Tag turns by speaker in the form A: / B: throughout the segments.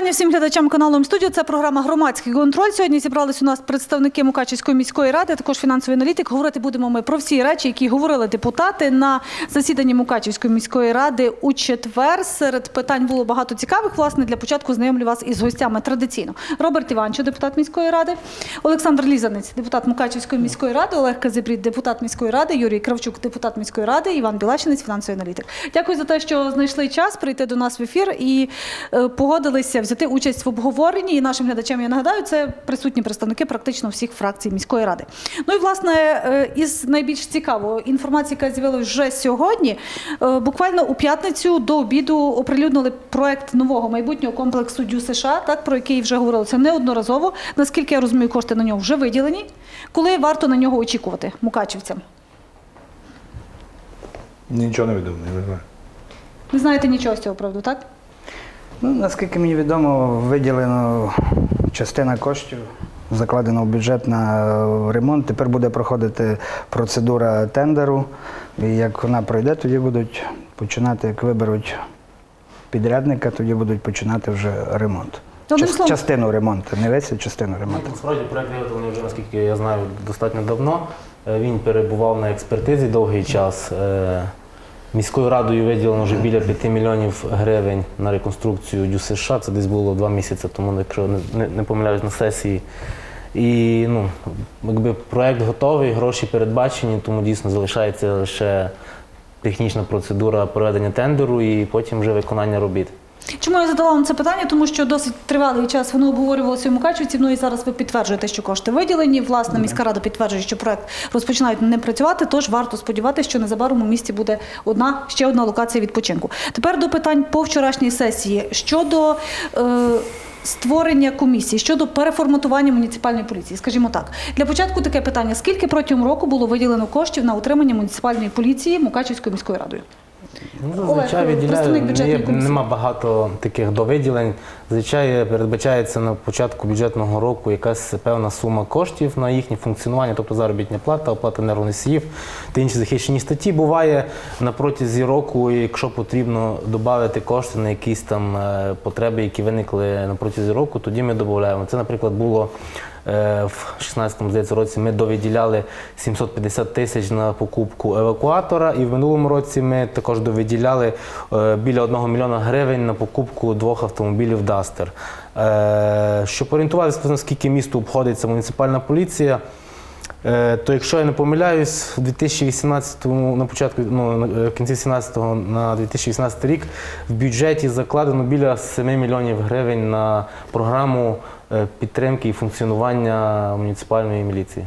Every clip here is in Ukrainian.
A: Вітання всім глядачам каналу «М-студіо». Це програма «Громадський контроль». Сьогодні зібрались у нас представники Мукачівської міської ради, також фінансовий аналітик. Говорити будемо ми про всі речі, які говорили депутати на засіданні Мукачівської міської ради у четвер. Серед питань було багато цікавих. Власне, для початку знайомлю вас із гостями традиційно. Роберт Іванчо, депутат міської ради, Олександр Лізанець, депутат Мукачівської міської ради, Олег Казибрід, депутат міської ради, Юрій Кравчук, депутат міської ради, Іван Білачинець, фінансовий аналітик. Дякую за те, що знайшли час прийти до нас в ефір і е, погодилися взяти участь в обговоренні. І нашим глядачам я нагадаю, це присутні представники практично всіх фракцій міської ради. Ну і власне е, із найбільш цікавого інформації, яка з'явилася вже сьогодні. е, Буквально у п'ятницю до обіду оприлюднили проект нового майбутнього комплексу Дю США, так про який вже говорилося неодноразово. Наскільки я розумію, кошти на нього вже виділені. Коли варто на нього очікувати мукачівцям?
B: Нічого не відомо, я не знаю.
A: Не знаєте нічого з цього приводу, так?
C: Ну, наскільки мені відомо, виділено частина коштів, закладено в бюджет на е, ремонт. Тепер буде проходити процедура тендеру. І як вона пройде, тоді будуть починати, як виберуть підрядника, тоді будуть починати вже ремонт.
A: Одним
C: Час- частину ремонту, не весь, а частину ремонту.
D: Насправді проект виготовлений вже, наскільки я знаю, достатньо давно. Е, Він перебував на експертизі довгий час. Міською радою виділено вже біля 5 мільйонів гривень на реконструкцію ДЮСШ. Це десь було два місяці тому, якщо не, не помиляюсь, на сесії. І ну, якби проект готовий, гроші передбачені, тому дійсно залишається лише технічна процедура проведення тендеру і потім вже виконання робіт.
A: Чому я задала вам це питання? Тому що досить тривалий час воно обговорювалося у Мукачівці. Ну і зараз ви підтверджуєте, що кошти виділені. Власне, міська рада підтверджує, що проект розпочинають не працювати. Тож варто сподіватися, що незабаром у місті буде одна ще одна локація відпочинку. Тепер до питань по вчорашній сесії щодо. Е, Створення комісії щодо переформатування муніципальної поліції, скажімо так, для початку таке питання: скільки протягом року було виділено коштів на утримання муніципальної поліції Мукачівською міською радою?
D: Ну,
A: Олег,
D: зазвичай
A: представник
D: виділяє,
A: бюджетної
D: є,
A: комісії.
D: нема багато таких довиділень. Зазвичай передбачається на початку бюджетного року якась певна сума коштів на їхнє функціонування, тобто заробітня плата, оплата енергоносіїв та інші захищені статті. Буває на протязі року, якщо потрібно додати кошти на якісь там е, потреби, які виникли на протязі року, тоді ми додаємо. Це, наприклад, було Е, В 16-му році ми довиділяли 750 тисяч на покупку евакуатора, і в минулому році ми також довиділяли е, біля 1 мільйона гривень на покупку двох автомобілів Дастер. Е, Щоб орієнтуватися, наскільки місту обходиться муніципальна поліція. Е, То якщо я не помиляюсь, у 2018 на початку, ну е, в кінці 17-го на 2018 рік в бюджеті закладено біля 7 мільйонів гривень на програму е, підтримки і функціонування муніципальної міліції.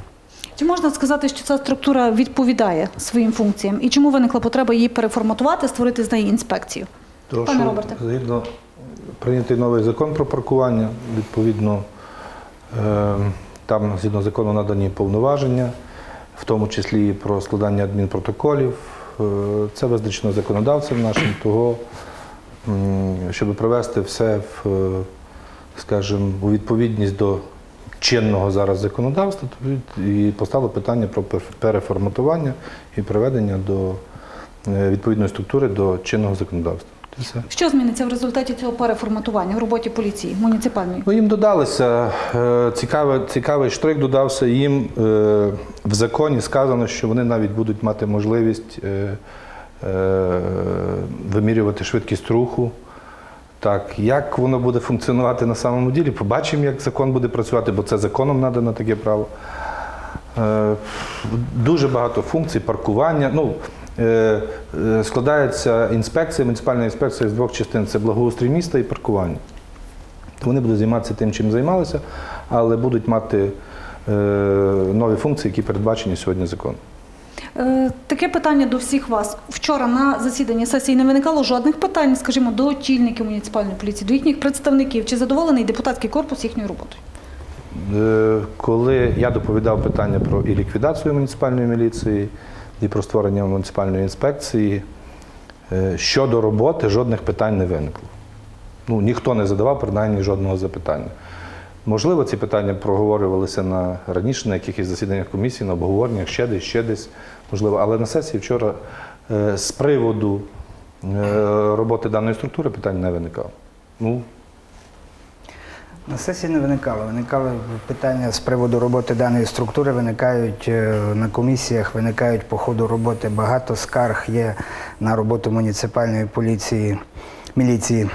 A: Чи можна сказати, що ця структура відповідає своїм функціям? І чому виникла потреба її переформатувати, створити з неї інспекцію?
B: Тому
A: Пане
B: що
A: Роберте.
B: згідно прийнятий новий закон про паркування, відповідно, е, там згідно закону надані повноваження, в тому числі і про складання адмінпротоколів. Е, Це визначено законодавцем нашим, того, щоб привести все в, е, скажімо, у відповідність до чинного зараз законодавства, і постало питання про пер- переформатування і приведення до е, відповідної структури до чинного законодавства. Все.
A: Що зміниться в результаті цього переформатування в роботі поліції муніципальної?
B: Ну, їм додалося е, цікавий, цікавий штрих додався. Їм е, в законі сказано, що вони навіть будуть мати можливість вимірювати швидкість руху. Так, як воно буде функціонувати на самому ділі, побачимо, як закон буде працювати, бо це законом надано таке право. Е, Дуже багато функцій, паркування. Ну, е, е, складається інспекція, муніципальна інспекція з двох частин це благоустрій міста і паркування. Вони будуть займатися тим, чим займалися, але будуть мати нові функції, які передбачені сьогодні законом.
A: Е, Таке питання до всіх вас. Вчора на засіданні сесії не виникало жодних питань, скажімо, до очільників муніципальної поліції, до їхніх представників. Чи задоволений депутатський корпус їхньою роботою?
B: Е, Коли я доповідав питання про і ліквідацію муніципальної міліції, і про створення муніципальної інспекції, е, щодо роботи жодних питань не виникло. Ну, ніхто не задавав принаймні жодного запитання. Можливо, ці питання проговорювалися на раніше на якихось засіданнях комісії, на обговореннях, ще десь, ще десь, можливо. Але на сесії вчора е, з приводу е, роботи даної структури питань не виникало. Ну,
C: На сесії не виникало. Виникали питання з приводу роботи даної структури, виникають е, на комісіях, виникають по ходу роботи. Багато скарг є на роботу муніципальної поліції, міліції.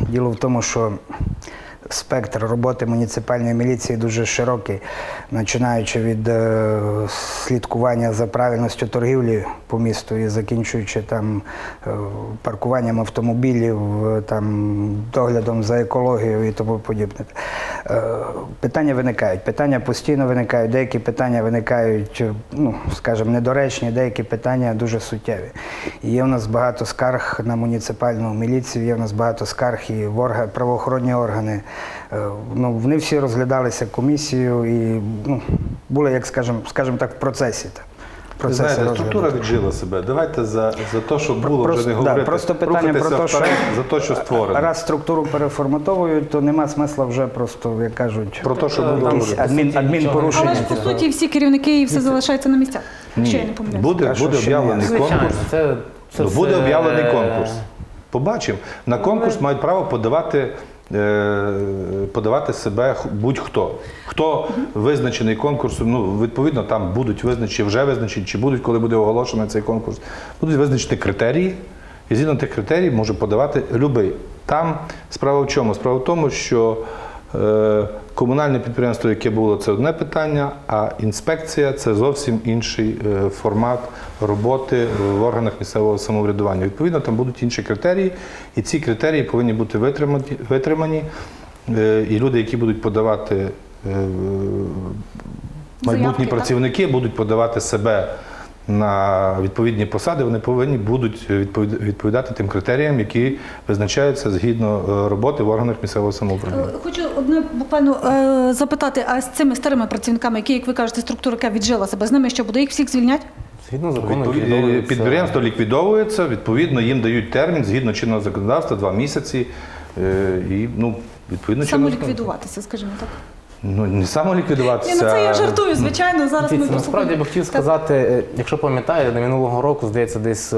C: Діло в тому, що спектр роботи муніципальної міліції дуже широкий, починаючи від е, слідкування за правильністю торгівлі по місту і закінчуючи там е, паркуванням автомобілів, е, там доглядом за екологією і тому подібне. Питання виникають. Питання постійно виникають. Деякі питання виникають, ну скажімо, недоречні, деякі питання дуже суттєві. І є в нас багато скарг на муніципальну міліцію, є в нас багато скарг і в орга- правоохоронні органи. Е, Ну, вони всі розглядалися комісією і ну, були, як скажімо, скажімо так, в процесі.
B: знаєте,
C: розгляду.
B: структура віджила себе. Давайте за, за те, що було,
C: Просто-
B: вже не
C: да, просто питання про те, що
B: за те, що створено.
C: раз структуру переформатовують, то нема смисла вже просто, як кажуть,
B: Про те, що було.
C: якісь адмін, адмінпорушення.
A: Але ж по суті всі керівники і все залишається на місцях. Якщо я не помиляюсь.
B: Буде,
C: А
B: буде об'явлений конкурс.
D: це, це
B: Ну, буде об'явлений конкурс. Побачимо. На конкурс мають право подавати, е, подавати себе будь-хто. Хто визначений конкурсом, ну, відповідно, там будуть визначені, вже визначені, чи будуть, коли буде оголошений цей конкурс, будуть визначені критерії, і згідно тих критерій може подавати будь-який. Там справа в чому? Справа в тому, що е, комунальне підприємство, яке було, це одне питання, а інспекція це зовсім інший е, формат роботи в органах місцевого самоврядування. Відповідно, там будуть інші критерії, і ці критерії повинні бути витримані, витримані. Е, і люди, які будуть подавати е, майбутні
A: Заявки, так?
B: працівники, будуть подавати себе. На відповідні посади вони повинні будуть відповід- відповідати тим критеріям, які визначаються згідно е, роботи в органах місцевого самоуправління.
A: Хочу одне буквально запитати, а з цими старими працівниками, які, як ви кажете, структура яка віджила себе, з ними що буде? Їх всіх звільнять?
D: Згідно закону,
B: Відпові-
D: ліквідовується-
B: Підприємство ліквідовується, відповідно, їм дають термін згідно чинного законодавства, два місяці. е, І, ну, відповідно, чинного
A: Самоліквідуватися, скажімо так.
B: Ну, не самоліквідуватися.
A: Ні, ну це я жартую, звичайно. Зараз ми
D: Дивіться,
A: просто
D: насправді я би хотів сказати, е, якщо пам'ятаєте, до минулого року, здається, десь е,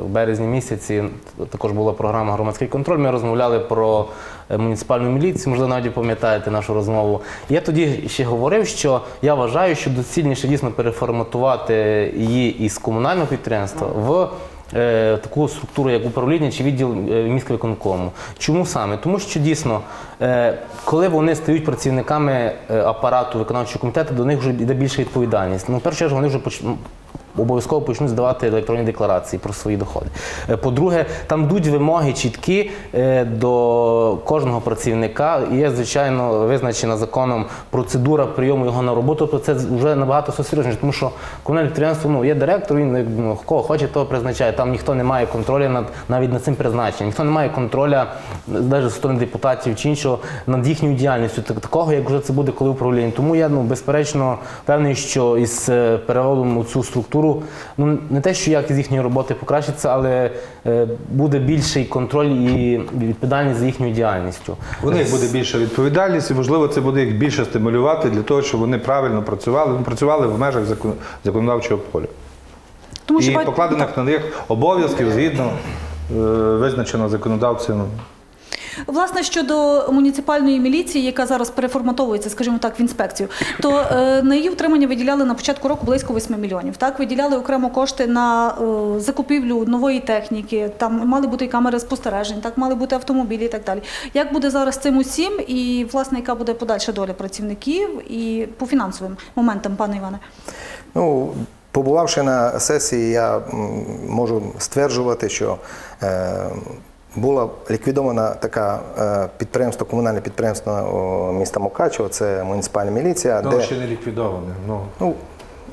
D: в березні місяці також була програма Громадський контроль. Ми розмовляли про е, муніципальну міліцію, можливо, навіть пам'ятаєте нашу розмову. Я тоді ще говорив, що я вважаю, що доцільніше дійсно переформатувати її із комунального підприємства в. Е, Таку структуру, як управління чи відділ е, міськвиконкому. Чому саме? Тому що дійсно, е, коли вони стають працівниками апарату виконавчого комітету, до них вже йде більша відповідальність. Ну, в першу чергу, вони вже обов'язково почнуть здавати електронні декларації про свої доходи. Е, По-друге, там йдуть вимоги чіткі е, до кожного працівника. Є, звичайно, визначена законом процедура прийому його на роботу. Тобто це вже набагато серйозніше, тому що комунальне підприємство, ну, є директор, він ну, кого хоче, того призначає. Там ніхто не має контролю над навіть над цим призначенням. Ніхто не має контроля навіть зі сторони депутатів чи іншого над їхньою діяльністю, так- такого, як вже це буде коли управління. Тому я ну безперечно певний, що із е, переводом у цю структуру, ну не те, що якість їхньої роботи покращиться, але е, буде більший контроль і відповідальність за їхньою діяльністю.
B: У них буде більша відповідальність, і можливо це буде їх більше стимулювати для того, щоб вони правильно працювали, ну, працювали в межах закон- законодавчого поля.
A: Тому
B: І
A: бать-
B: покладених на них обов'язків згідно е, визначеного законодавцем.
A: Власне, щодо муніципальної міліції, яка зараз переформатовується, скажімо так, в інспекцію, то е, на її утримання виділяли на початку року близько 8 мільйонів. Так, виділяли окремо кошти на е, закупівлю нової техніки. Там мали бути і камери спостережень, так мали бути автомобілі і так далі. Як буде зараз цим усім, і власне, яка буде подальша доля працівників і по фінансовим моментам, пане Іване?
E: Ну, побувавши на сесії, я можу стверджувати, що е, була ліквідована така е, підприємство, комунальне підприємство міста Мукачево, це муніципальна міліція, де
B: ще не ліквідоване. Ну,
E: ну,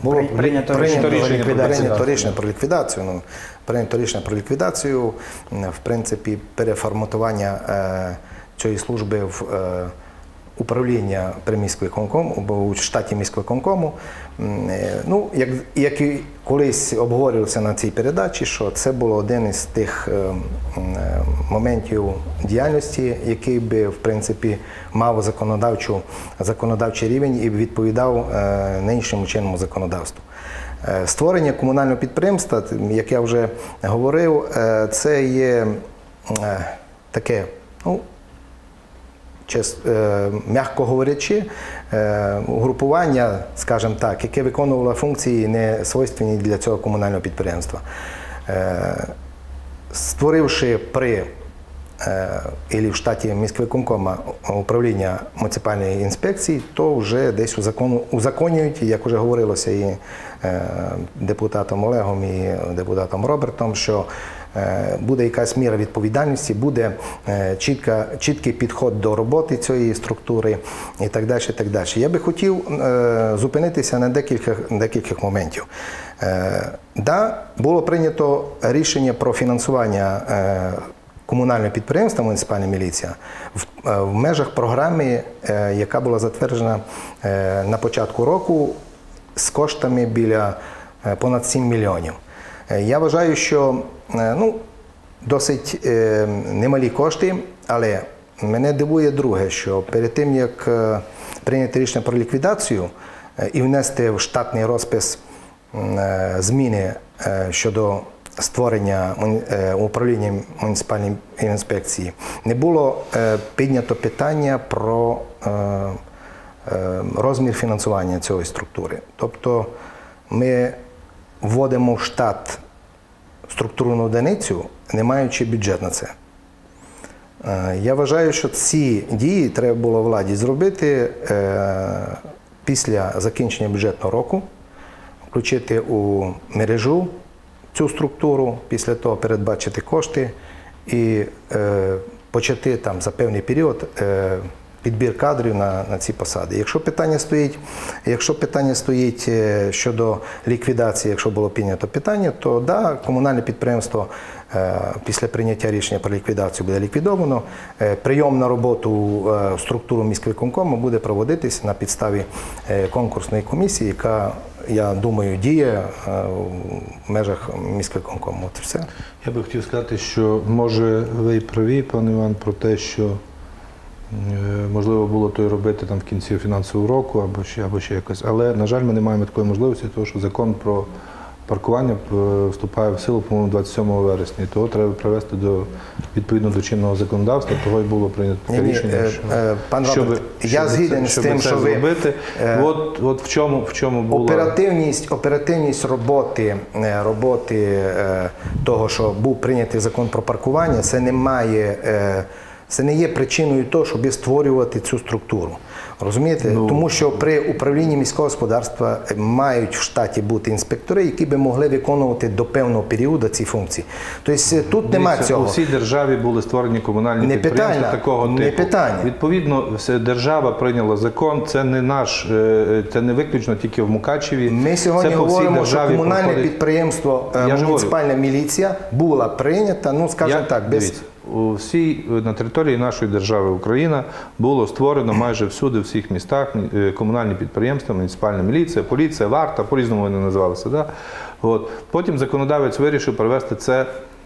E: було
C: прийнято
E: прийнято
B: рішення про ліквідацію.
E: рішення про ліквідацію. Ну, прийнято рішення про ліквідацію, в принципі, переформатування е, цієї служби в е, управління при міськвиконкому, у штаті міськвиконкому. Е, Ну, як, як і колись обговорювалося на цій передачі, що це було один із тих е, е, моментів діяльності, який би в принципі мав законодавчу, законодавчий рівень і відповідав нинішньому чинному законодавству. Створення комунального підприємства, як я вже говорив, це є таке, ну, м'яко говорячи, е, угрупування, скажімо так, яке виконувало функції не свойственні для цього комунального підприємства. Е, Створивши при е, і в штаті міськвиконкома управління муніципальної інспекції, то вже десь узаконюють, як вже говорилося і е, депутатом Олегом, і депутатом Робертом, що е, буде якась міра відповідальності, буде е, чітка, чіткий підход до роботи цієї структури і так далі. І так далі. Я би хотів е, зупинитися на декілька, декількох моментів. Е, да, було прийнято рішення про фінансування е, комунального підприємства муніципальна міліція в, е, межах програми, е, яка була затверджена е, на початку року з коштами біля е, понад 7 мільйонів. Е, Я вважаю, що е, ну, досить е, немалі кошти, але мене дивує друге, що перед тим як прийняти рішення про ліквідацію і внести в штатний розпис зміни щодо створення управління муніципальної інспекції, не було піднято питання про розмір фінансування цієї структури. Тобто ми вводимо в штат структурну одиницю, не маючи бюджет на це. Е, Я вважаю, що ці дії треба було владі зробити е, після закінчення бюджетного року, включити у мережу цю структуру, після того передбачити кошти і е, почати там за певний період підбір кадрів на, на ці посади. Якщо питання стоїть, якщо питання стоїть е, щодо ліквідації, якщо було прийнято питання, то да, комунальне підприємство е, після прийняття рішення про ліквідацію буде ліквідовано. Е, Прийом на роботу в структуру міськвиконкому буде проводитись на підставі конкурсної комісії, яка, я думаю, діє в межах міськвиконкому. От все.
B: Я би хотів сказати, що може ви і праві, пане Іван, про те, що можливо було то й робити там в кінці фінансового року або ще, або ще якось. Але, на жаль, ми не маємо такої можливості, тому що закон про паркування е, вступає в силу, по-моєму, 27 вересня. І того треба привести до відповідно до чинного законодавства. Того й було прийнято таке рішення.
E: е,
B: що,
E: е, пан Роберт, я згіден з тим,
B: це
E: що ви,
B: зробити.
E: е,
B: От, от в чому в чому було
E: Оперативність, оперативність роботи, е, роботи е, того, що був прийнятий закон про паркування, це не має. Е, Це не є причиною того, щоб створювати цю структуру. Розумієте?
B: Ну.
E: Тому що при управлінні міського господарства мають в штаті бути інспектори, які би могли виконувати до певного періоду ці функції. Тобто е, тут
B: Дивіться,
E: цього.
B: У всій державі були створені комунальні
E: Не
B: підприємства
E: питання,
B: такого
E: не
B: типу.
E: питання.
B: Відповідно, держава прийняла закон. Це не наш, е, це не виключно тільки в Мукачеві.
E: Ми сьогодні
B: це
E: говоримо, що комунальне
B: проходить.
E: підприємство е,
B: Я
E: муніципальна міліція була прийнята, ну скажімо
B: Я-
E: так, без
B: дивіться, у всій на території нашої держави Україна було створено майже всюди, в всіх містах е, комунальні підприємства, муніципальна міліція, поліція, варта, по-різному вони називалися. Да? От. Потім законодавець вирішив привести це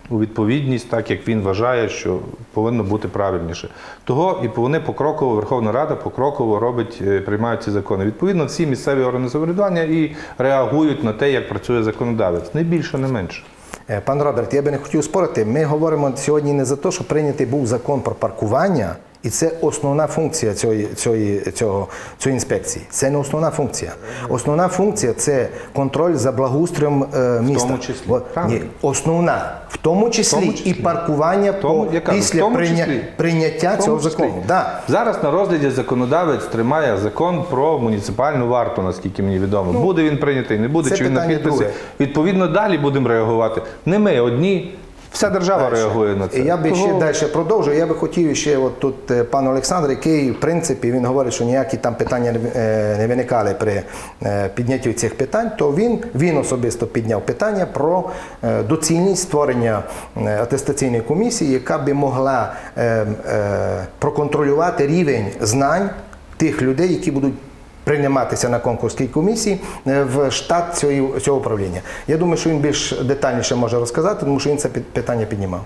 B: у відповідність, так як він вважає, що повинно бути правильніше. Того і вони покроково, Верховна Рада покроково робить, е, приймають ці закони. Відповідно, всі місцеві органи самоврядування і реагують на те, як працює законодавець. Не більше, не менше.
E: Е, Пан Роберт, я би не хотів спорити. Ми говоримо сьогодні не за те, що прийнятий був закон про паркування, і це основна функція цієї, цієї, цього, цієї інспекції. Це не основна функція. Основна функція це контроль за благоустроєм е, міста.
B: тому числі. Правильно.
E: ні, основна. В тому числі,
B: В тому числі.
E: і паркування
B: Тому,
E: по,
B: кажу, в
E: після
B: тому
E: прийня-
B: числі.
E: прийняття
B: В тому
E: цього
B: числі.
E: закону. Да.
B: Зараз на розгляді законодавець тримає закон про муніципальну варту, наскільки мені відомо. буде він прийнятий, не буде,
E: Ну,
B: чи він на підписи.
E: друге.
B: Відповідно, далі будемо реагувати. Не ми одні, вся держава реагує на це.
E: Я би ще далі продовжую. Я би хотів ще от тут е, пан Олександр, який в принципі він говорить, що ніякі там питання не, е, виникали при е, піднятті цих питань, то він, він особисто підняв питання про доцільність створення атестаційної комісії, яка би могла проконтролювати рівень знань тих людей, які будуть прийматися на конкурсній комісії е, в штат цього, цього управління. Я думаю, що він більш детальніше може розказати, тому що він це питання піднімав.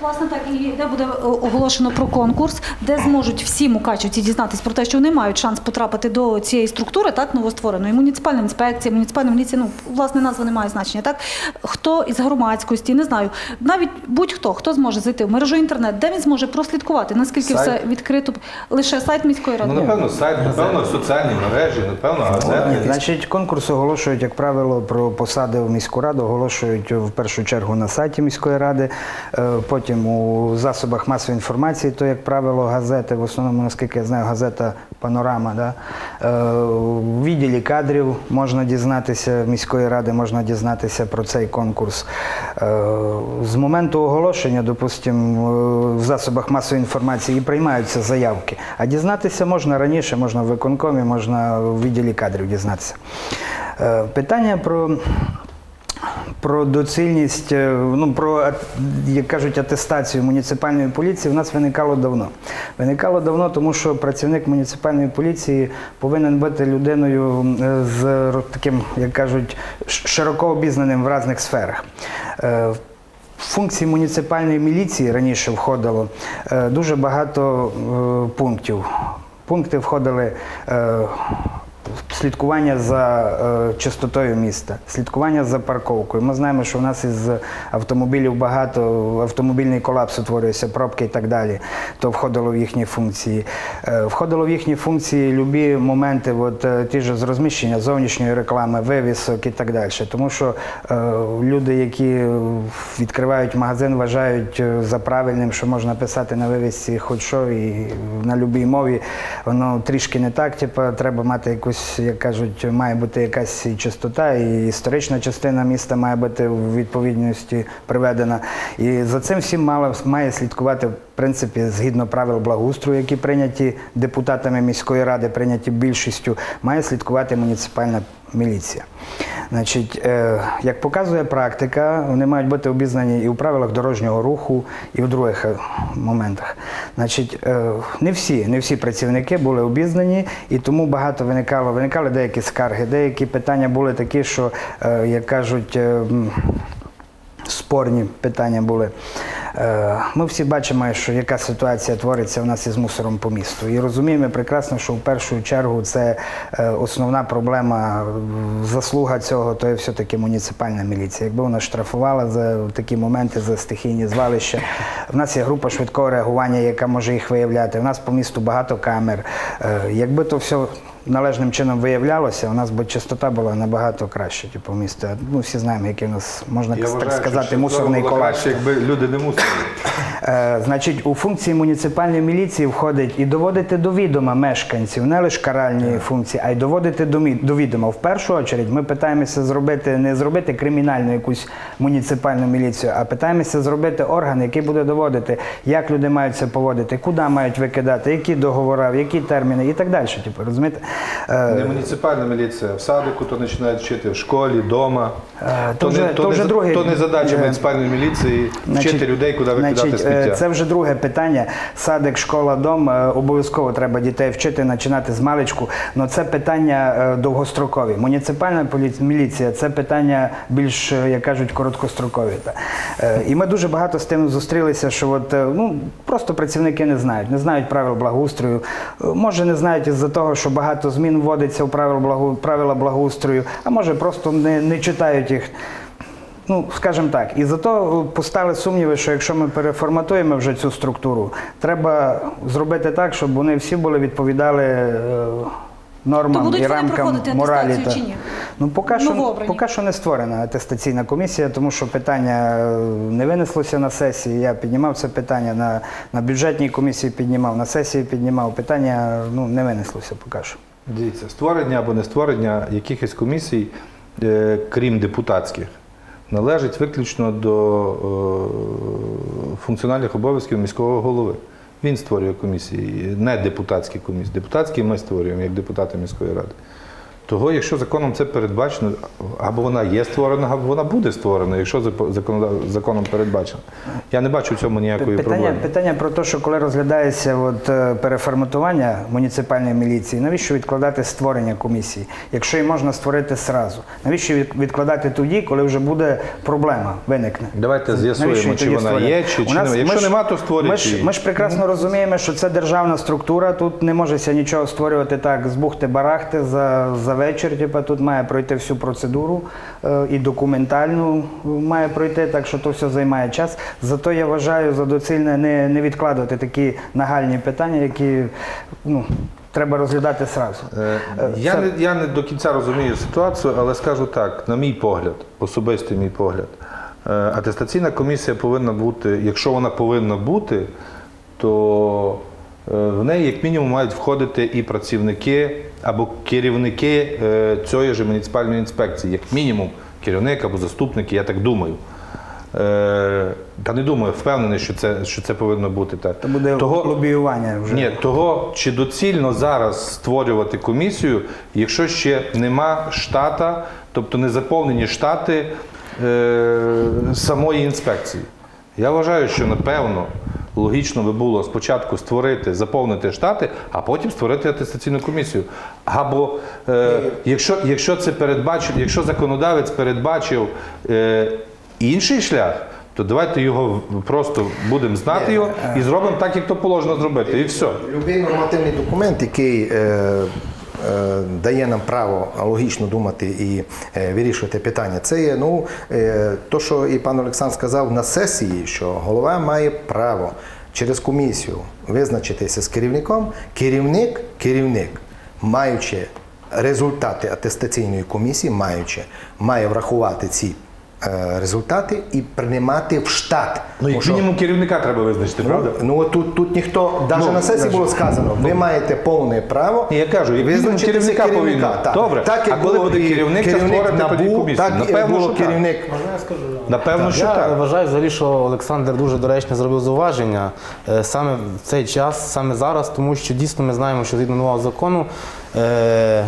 A: Власне, так і де буде е, оголошено про конкурс, де зможуть всі мукачівці дізнатись про те, що вони мають шанс потрапити до цієї структури, так новоствореної муніципальна інспекція, муніципальна міліція. Ну власне назва не має значення. Так хто із громадськості, не знаю, навіть будь-хто хто зможе зайти в мережу інтернет, де він зможе прослідкувати, наскільки
B: Сайт.
A: все відкрито, лише сайт міської ради.
B: Ну, напевно, сайт, напевно, соціальні мережі, напевно, газети.
C: Значить, конкурс оголошують, як правило, про посади в міську раду, оголошують в першу чергу на сайті міської ради, е, потім у засобах масової інформації, то, як правило, газети, в основному, наскільки я знаю, газета Панорама. Да? Е, В відділі кадрів можна дізнатися міської ради, можна дізнатися про цей конкурс. Е, З моменту оголошення, допустимо, в засобах масової інформації і приймаються заявки. А дізнатися можна раніше, можна в виконкомі, можна в відділі кадрів дізнатися. Е, Питання про. Про доцільність, е, ну про як кажуть, атестацію муніципальної поліції в нас виникало давно. Виникало давно, тому що працівник муніципальної поліції повинен бути людиною е, з таким, як кажуть, широко обізнаним в різних сферах. Е, Функції муніципальної міліції раніше входило е, дуже багато е, пунктів. Пункти входили е, слідкування за е, чистотою міста, слідкування за парковкою. Ми знаємо, що в нас із автомобілів багато, автомобільний колапс утворюється, пробки і так далі. То входило в їхні функції. Е, входило в їхні функції любі моменти, от, е, ті ж з розміщення зовнішньої реклами, вивісок і так далі. Тому що люди, які відкривають магазин, вважають за правильним, що можна писати на вивісці хоч що і на будь-якій мові. Воно трішки не так. Типу, треба мати якусь, як кажуть, має бути якась і чистота, і історична частина міста має бути в відповідності приведена. І за цим всім мала, має слідкувати, в принципі, згідно правил благоустрою, які прийняті депутатами міської ради, прийняті більшістю, має слідкувати муніципальна міліція. Значить, е, як показує практика, вони мають бути обізнані і у правилах дорожнього руху, і в других е, моментах. Значить, е, не всі, не всі працівники були обізнані, і тому багато виникало, виникали деякі скарги, деякі питання були такі, що, як кажуть, е, спорні питання були. Е, Ми всі бачимо, що яка ситуація твориться у нас із мусором по місту. І розуміємо прекрасно, що в першу чергу це е, основна проблема, е, заслуга цього, то є все-таки муніципальна міліція. Якби вона штрафувала за такі моменти, за стихійні звалища. В нас є група швидкого реагування, яка може їх виявляти. У нас по місту багато камер. Якби то все належним чином виявлялося, у нас би чистота була набагато краще, типу, міста. Ну, всі знаємо, який у нас, можна
B: Я
C: так
B: вважаю,
C: сказати,
B: що
C: мусорний
B: було
C: колапс.
B: краще, якби люди не мусили.
C: Е, значить, у функції муніципальної міліції входить і доводити до відома мешканців, не лише каральні функції, а й доводити до, мі- до відома. В першу чергу ми питаємося зробити не зробити кримінальну якусь муніципальну міліцію, а питаємося зробити орган, який буде доводити, як люди мають це поводити, куди мають викидати, які договори, які терміни і так далі. Типу, розумієте? Е,
B: Не муніципальна міліція, в садику то починають вчити, в школі, вдома.
C: Е, то вже-
B: не,
C: то
B: то,
C: вже
B: не,
C: другий-
B: то не задача муніципальної міліції вчити людей, куди викидати
C: значить, е,
B: сміття.
C: Це вже друге питання. Садик, школа, дом. Обов'язково треба дітей вчити, починати з маличку. Але це питання довгострокові. Муніципальна міліція це питання більш, як кажуть, короткострокові. І ми дуже багато з тим зустрілися, що от, ну, просто працівники не знають, не знають правил благоустрою. Може, не знають із-за того, що багато змін вводиться у правил правила благоустрою, а може просто не, не читають їх. Ну, скажімо так, і зато постали сумніви, що якщо ми переформатуємо вже цю структуру, треба зробити так, щоб вони всі були відповідали е, нормам
A: То будуть
C: і
A: вони
C: рамкам
A: проходити
C: моралі.
A: атестацію
C: та-
A: чи ні?
C: Ну, поки що, поки що не створена атестаційна комісія, тому що питання е, не винеслося на сесії. Я піднімав це питання на, на бюджетній комісії, піднімав, на сесії піднімав. Питання ну, не винеслося поки що.
B: Дивіться, створення або не створення якихось комісій, е, крім депутатських, належить виключно до е, функціональних обов'язків міського голови. Він створює комісії, не депутатські комісії. Депутатські ми створюємо як депутати міської ради. Того, якщо законом це передбачено, або вона є створена, або вона буде створена, якщо законом передбачено. Я не бачу в цьому ніякої
C: Питання,
B: проблеми.
C: питання про те, що коли розглядається от, е, переформатування муніципальної міліції, навіщо відкладати створення комісії, якщо її можна створити зразу? Навіщо відкладати тоді, коли вже буде проблема, виникне?
B: Давайте з'ясуємо, чи вона
C: створювати?
B: є, чи, чи немає. Якщо
C: ж-
B: нема, то створюйте
C: Ми ж, ми ж прекрасно розуміємо, що це державна структура, тут не можеся нічого створювати так з бухти-барахти за, за вечір. Типу, тут має пройти всю процедуру е, і документальну має пройти, так що то все займає час. Зато я вважаю за доцільне не, не відкладувати такі нагальні питання, які ну, треба розглядати зразу.
B: Е, Я,
C: це-
B: не, я не до кінця розумію ситуацію, але скажу так: на мій погляд, особистий мій погляд, е, атестаційна комісія повинна бути, якщо вона повинна бути, то е, в неї як мінімум мають входити і працівники або керівники е, цієї ж муніципальної інспекції, як мінімум керівник або заступники, я так думаю. Е, Та не думаю, впевнений, що це, що це повинно бути так.
C: То буде лобіювання вже.
B: Ні, того чи доцільно зараз створювати комісію, якщо ще нема штата, тобто не заповнені штати е, самої інспекції. Я вважаю, що напевно логічно би було спочатку створити, заповнити штати, а потім створити атестаційну комісію. Або е, якщо, якщо це передбачив, якщо законодавець передбачив е, інший шлях. То давайте його просто будемо знати його і зробимо так, як то положено зробити, і все.
E: Любий нормативний документ, який е, е, дає нам право логічно думати і е, вирішувати питання, це є ну, е, то, що і пан Олександр сказав на сесії, що голова має право через комісію визначитися з керівником. Керівник, керівник, маючи результати атестаційної комісії, маючи, має врахувати ці. Е, Результати і приймати в штат.
B: Ну, як
E: Тому
B: мінімум керівника треба визначити, правда?
E: Ну, от тут, тут ніхто, навіть
B: Ну,
E: на сесії було сказано, ви маєте повне право
B: я кажу, як мінімум
E: визначитися
B: керівника повинно.
E: Так.
B: Добре.
E: Так,
B: А коли буде
E: і
B: керівник, це
E: керівник
B: створити тоді комісію.
E: так
B: Напевно,
E: було
B: що так.
E: керівник.
B: Напевно, що
D: Я
B: так.
D: вважаю взагалі, що Олександр дуже доречно зробив зауваження е, саме в цей час, саме зараз, тому що дійсно ми знаємо, що згідно нового закону е,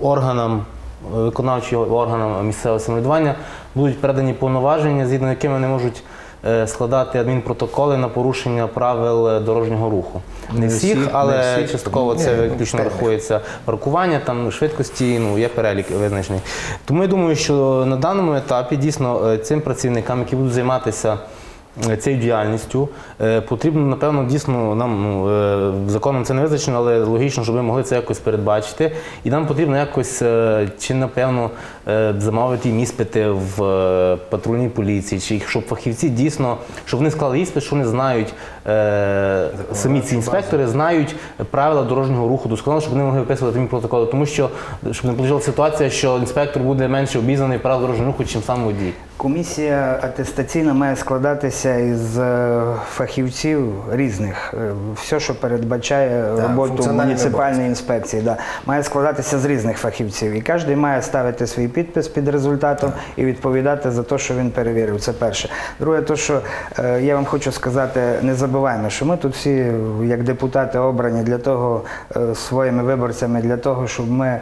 D: органам, виконавчим органам місцевого самоврядування будуть передані повноваження, згідно якими вони можуть е, складати адмінпротоколи на порушення правил дорожнього руху. Не всіх, але
B: не всіх.
D: частково це виключно рахується паркування, там швидкості, ну є перелік визначений. Тому я думаю, що на даному етапі дійсно е, цим працівникам, які будуть займатися цією діяльністю, е, потрібно, напевно, дійсно нам ну, е, законом це не визначено, але логічно, щоб ми могли це якось передбачити. І нам потрібно якось е, чи напевно е, замовити їм іспити в е, патрульній поліції, чи щоб фахівці дійсно, щоб вони склали іспит, що вони знають е, самі ці інспектори знають правила дорожнього руху досконало, щоб вони могли виписувати мій протоколи. Тому що щоб не вийшла ситуація, що інспектор буде менше обізнаний правил дорожнього руху, чим сам водій.
C: Комісія атестаційна має складатися із е, фахівців різних. Е, Все, що передбачає роботу муніципальної інспекції, да, має складатися з різних фахівців. І кожен має ставити свій підпис під результатом і відповідати за те, що він перевірив. Це перше. Друге, то, що е, я вам хочу сказати, не забуваємо, що ми тут всі, як депутати, обрані для того своїми виборцями, для того, щоб ми,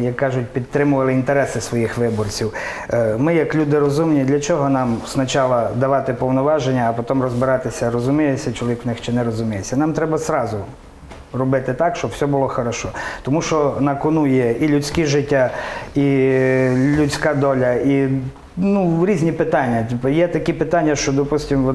C: як кажуть, підтримували інтереси своїх виборців. Ми, як люди розумні, для чого нам спочатку давати повноваження, а потім розбиратися, розуміється чоловік в них чи не розуміється. Нам треба зразу робити так, щоб все було хорошо. Тому що на кону є і людське життя, і людська доля, і ну, різні питання. Типу, є такі питання, що, допустимо,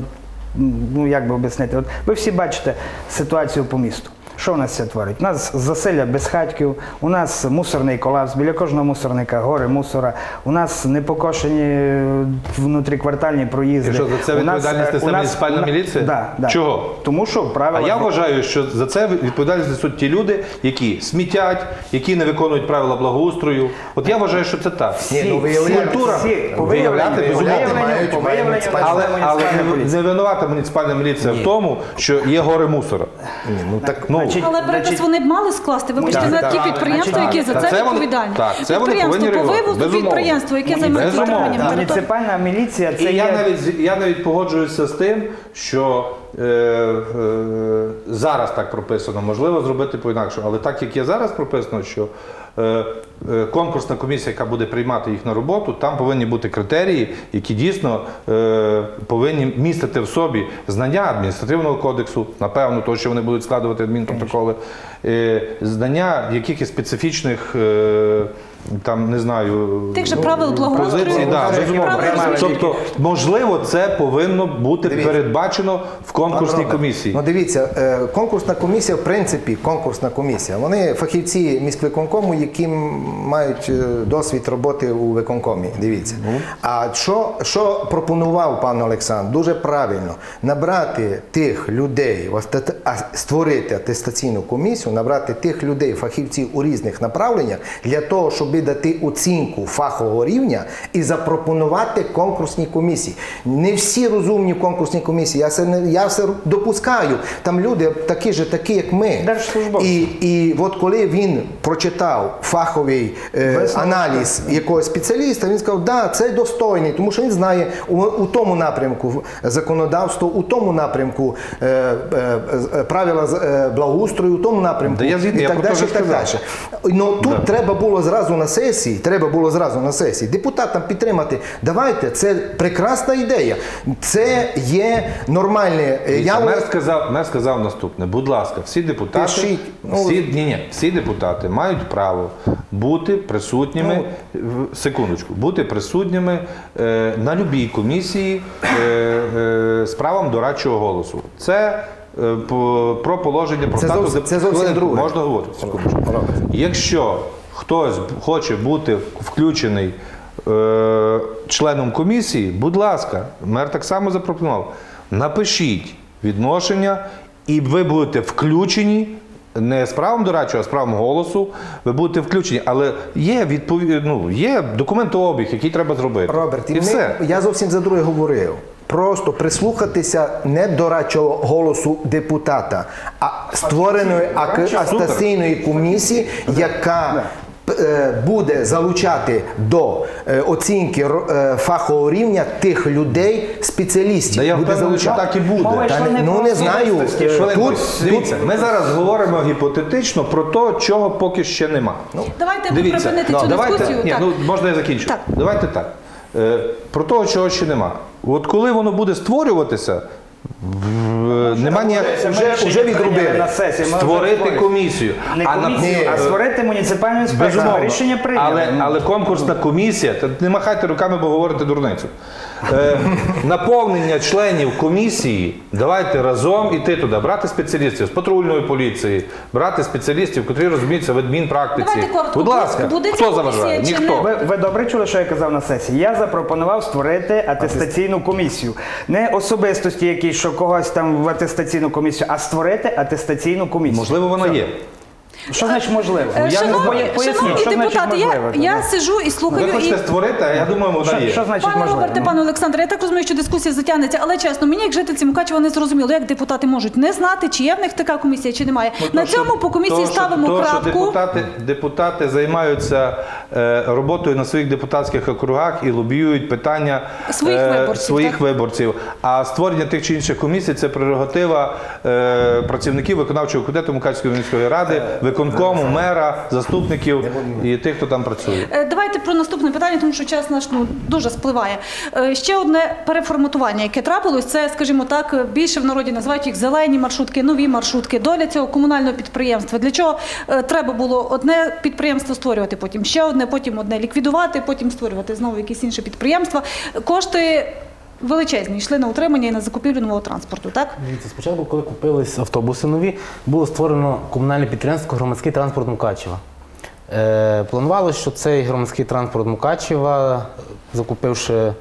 C: ну як би об'яснити, от ви всі бачите ситуацію по місту. Що у нас це творить? У нас засилля безхатьків, у нас мусорний колапс, біля кожного мусорника гори мусора, у нас непокошені е, внутріквартальні проїзди.
B: І що, за це відповідальність
C: е,
B: несе
C: нас-
B: муніципальна міліція?
C: Да, да.
B: Чого?
C: Тому що
B: А я вважаю, що за це відповідальність несуть ті люди, які смітять, які не виконують правила благоустрою. От я вважаю, що це так.
E: Ні, ну, виявляти-
B: Культура
C: всі,
B: виявляти, безумовно, Але, але не, не винувата муніципальна міліція в тому, що є гори мусора.
E: Ні, ну так
B: Ну,
C: Значить,
A: Але перепис
C: значить,
A: вони б мали скласти. Вибачте,
E: Так,
A: на ті
E: так,
A: підприємства,
B: значить,
A: які за
B: так,
A: це
B: це вони-
A: відповідальні.
B: так, це вони
A: підприємство
B: повинні
A: по
B: реагувати,
A: вивозу,
B: безумовно.
A: підприємство, яке займається
B: Безумовно.
A: утриманням території.
C: муніципальна міліція це
B: І я
C: є...
B: навіть я навіть погоджуюся з тим, що е, е, зараз так прописано, можливо зробити по-інакше, але так як є зараз прописано, що е, е, конкурсна комісія, яка буде приймати їх на роботу, там повинні бути критерії, які дійсно е, повинні містити в собі знання адміністративного кодексу, напевно, того, що вони будуть складувати адмінпротоколи, знання якихось специфічних. Там не знаю
A: Тих же правил благоустрою,
B: да, безумовно. Тобто, можливо, це повинно бути
E: Дивіться.
B: передбачено в конкурсній комісії.
E: Ну дивіться, е, конкурсна комісія, в принципі, конкурсна комісія. Вони фахівці міськвиконкому, які мають е, досвід роботи у виконкомі. Дивіться. А що, що пропонував пан Олександр? Дуже правильно набрати тих людей, а створити атестаційну комісію, набрати тих людей, фахівців у різних направленнях для того, щоб дати оцінку фахового рівня і запропонувати конкурсній комісії. Не всі розумні в конкурсній комісії. Я не я все допускаю. Там люди такі ж, такі, як ми. І, і от коли він прочитав фаховий е, аналіз якогось спеціаліста, він сказав, да, це достойний, тому що він знає у, у тому напрямку законодавство, у тому напрямку е, е, правила е, благоустрою, у тому напрямку
B: Да я
E: і
B: я
E: так далі. і так далі. Ну тут треба було зразу на сесії, треба було зразу на сесії депутатам підтримати. Давайте, це прекрасна ідея. Це є нормальне е, явно.
B: Мер сказав, мер сказав наступне. Будь ласка, всі депутати,
E: Пишіть. Ну,
B: всі, ні, ні, всі депутати мають право бути присутніми, в- секундочку, бути присутніми е, на любій комісії е, е, з правом дорадчого голосу. Це е, про положення про
E: Це
B: статус
E: зовсім- це зовсім друге.
B: Можна говорити, секундочку. Якщо хтось хоче бути включений е, членом комісії, будь ласка, мер так само запропонував. Напишіть відношення, і ви будете включені. Не з правом дорадчого, а з правом голосу. Ви будете включені, але є відповідь, ну, є документообіг, який треба зробити.
E: Роберт, і,
B: і
E: ми,
B: все.
E: я зовсім за друге говорив. Просто прислухатися не до радчого голосу депутата, а створеної атестаційної комісії, яка е, буде залучати до е, оцінки е, фахового рівня тих людей, спеціалістів.
B: Да я
E: буде
B: впевнений, що так і буде.
C: Мова
E: Та не- ну не знаю. Е, Тут,
B: дивіться, ми зараз говоримо гіпотетично про те, чого поки ще нема.
A: Давайте припинити цю
B: давайте,
A: дискусію.
B: Ні,
A: Так.
B: ну, можна я закінчу?
A: Так.
B: Давайте так. Е, про того, чого ще нема. От коли воно буде створюватися, нема ніякого.
E: Вже- вже відробили.
C: на сесії. ми
B: Створити комісію.
C: Не
B: А на-
C: комісію, а
E: е,
C: створити муніципальну інспекцію.
B: Безумовно.
C: Рішення прийняли.
B: Але, але конкурсна комісія, та не махайте руками, бо говорите дурницю. Е, наповнення членів комісії, давайте разом іти туди, брати спеціалістів з патрульної поліції, брати спеціалістів, котрі розуміються в адмінпрактиці.
A: Давайте коротко,
B: Будь ласка,
A: буде ця
B: хто
A: комісія
B: заважає?
A: чи
B: Ніхто.
C: Ви, ви добре чули, що я казав на сесії? Я запропонував створити атестаційну комісію. Не особистості якісь, що когось там в атестаційну комісію, а створити атестаційну комісію.
B: Можливо, вона є.
C: Що значить можливо?
A: Е,
C: Я не
A: Шановні,
C: знаю. Поясніть,
A: шановні
C: що значить
A: депутати, я,
C: можливо?
A: я сиджу і слухаю.
B: Ви хочете
A: і...
B: створити, а я думаю, вона
C: Що,
B: є.
C: що значить
A: Пане
C: можливо?
A: Роберте,
C: Ну.
A: пане Олександре, я так розумію, що дискусія затягнеться, але чесно, мені як жительці Мукачева не зрозуміло, як депутати можуть не знати, чи є в них така комісія, чи немає. На
B: То, що-
A: цьому по комісії
B: то, що-
A: ставимо
B: то, що
A: крапку.
B: депутати, депутати займаються е, роботою на своїх депутатських округах і лобіюють питання е,
A: Своїх виборців,
B: своїх
A: так?
B: виборців. А створення тих чи інших комісій це прерогатива е, працівників виконавчого комітету Мукачської міської ради, виконкому, мера, заступників і тих, хто там працює.
A: Е, Давайте про наступне питання, тому що час наш ну, дуже спливає. Е, Ще одне переформатування, яке трапилось, це, скажімо так, е, більше в народі називають їх зелені маршрутки, нові маршрутки. Доля цього комунального підприємства. Для чого е, треба було одне підприємство створювати, потім ще одне, потім одне ліквідувати, потім створювати знову якісь інші підприємства. Кошти величезні йшли на утримання і на закупівлю нового транспорту, так?
D: Дивіться, спочатку, коли купились автобуси нові, було створено комунальне підприємство громадський транспорт Мукачева. Е, планувалося, що цей громадський транспорт Мукачева, закупивши,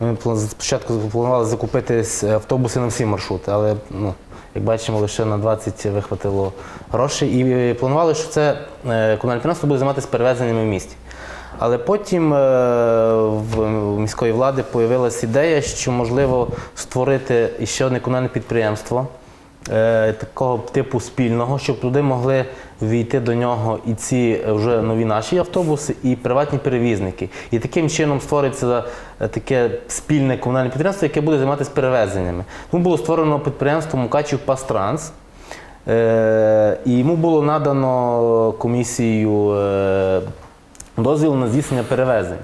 D: ми спочатку планували закупити автобуси на всі маршрути, але ну, як бачимо, лише на 20 вихватило грошей. І планували, що це е, комунальне підприємство буде займатися перевезеннями в місті. Але потім е, в міської влади з'явилася ідея, що можливо створити ще одне комунальне підприємство е, такого типу спільного, щоб туди могли війти до нього і ці вже нові наші автобуси, і приватні перевізники. І таким чином створиться е, таке спільне комунальне підприємство, яке буде займатися перевезеннями. Тому було створено підприємство Мукачів Пастранс. І йому було надано комісією дозвіл на здійснення перевезень.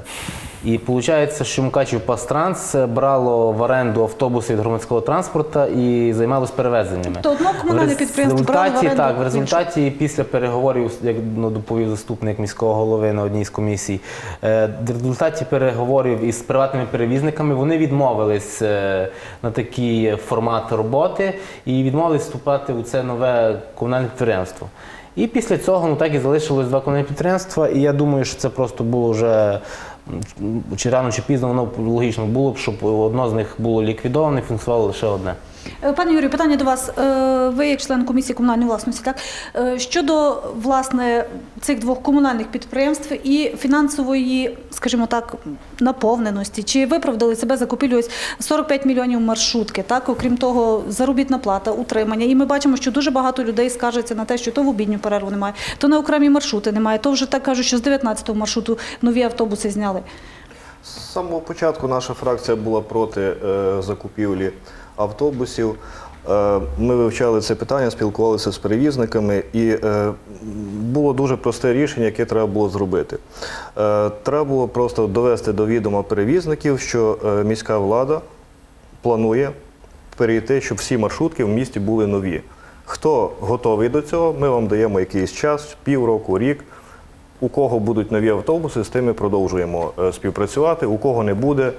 D: І виходить, що Мукачів Пастранс брало в оренду автобуси від громадського транспорту і займалось перевезеннями.
A: Тобто одно комунальне підприємство брало в оренду
D: так, в результаті після переговорів, як ну, доповів заступник міського голови на одній з комісій, е, в результаті переговорів із приватними перевізниками вони відмовились е, на такий формат роботи і відмовились вступати у це нове комунальне підприємство. І після цього ну, так і залишилось два комунальні підприємства. І я думаю, що це просто було вже чи рано, чи пізно воно логічно було б, щоб одно з них було ліквідоване, фінансувало лише одне.
A: Е, Пане Юрію, питання до вас. Е, Ви як член комісії комунальної власності, так Е, щодо власне цих двох комунальних підприємств і фінансової, скажімо так, наповненості, чи виправдали себе закупівлю ось 45 мільйонів маршрутки? Так, окрім того, заробітна плата, утримання. І ми бачимо, що дуже багато людей скаржаться на те, що то в обідню перерву немає, то на окремі маршрути немає. То вже так кажуть, що з 19-го маршруту нові автобуси зняли.
F: З самого початку наша фракція була проти закупівлі автобусів. Е, Ми вивчали це питання, спілкувалися з перевізниками, і е, було дуже просте рішення, яке треба було зробити. Е, Треба було просто довести до відома перевізників, що міська влада планує перейти, щоб всі маршрутки в місті були нові. Хто готовий до цього, ми вам даємо якийсь час, півроку, рік. У кого будуть нові автобуси, з тими продовжуємо співпрацювати. У кого не буде,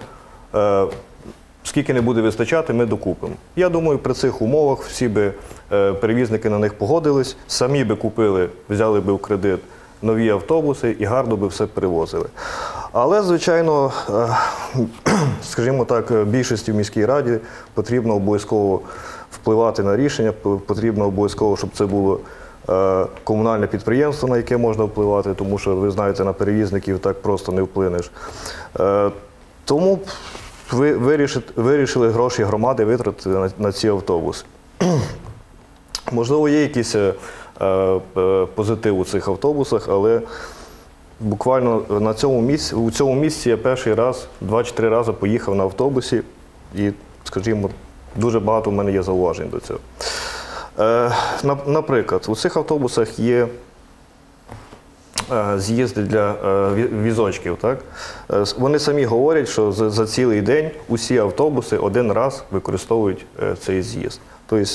F: скільки не буде вистачати, ми докупимо. Я думаю, при цих умовах всі би е, перевізники на них погодились, самі би купили, взяли би в кредит нові автобуси і гарно би все перевозили. Але, звичайно, е, скажімо так, е, більшості в міській раді потрібно обов'язково впливати на рішення, потрібно обов'язково, щоб це було комунальне підприємство, на яке можна впливати, тому що ви знаєте, на перевізників так просто не вплинеш. Тому ви вирішили гроші громади витратити на, на ці автобуси. Можливо, є якийсь е, е, позитив у цих автобусах, але буквально на цьому місці, у цьому місці я перший раз, два чи три рази поїхав на автобусі, і, скажімо, дуже багато в мене є зауважень до цього. Е, на- наприклад, у цих автобусах є з'їзди для е, візочків. Так? Е, Вони самі говорять, що за, цілий день усі автобуси один раз використовують е, цей з'їзд. Тобто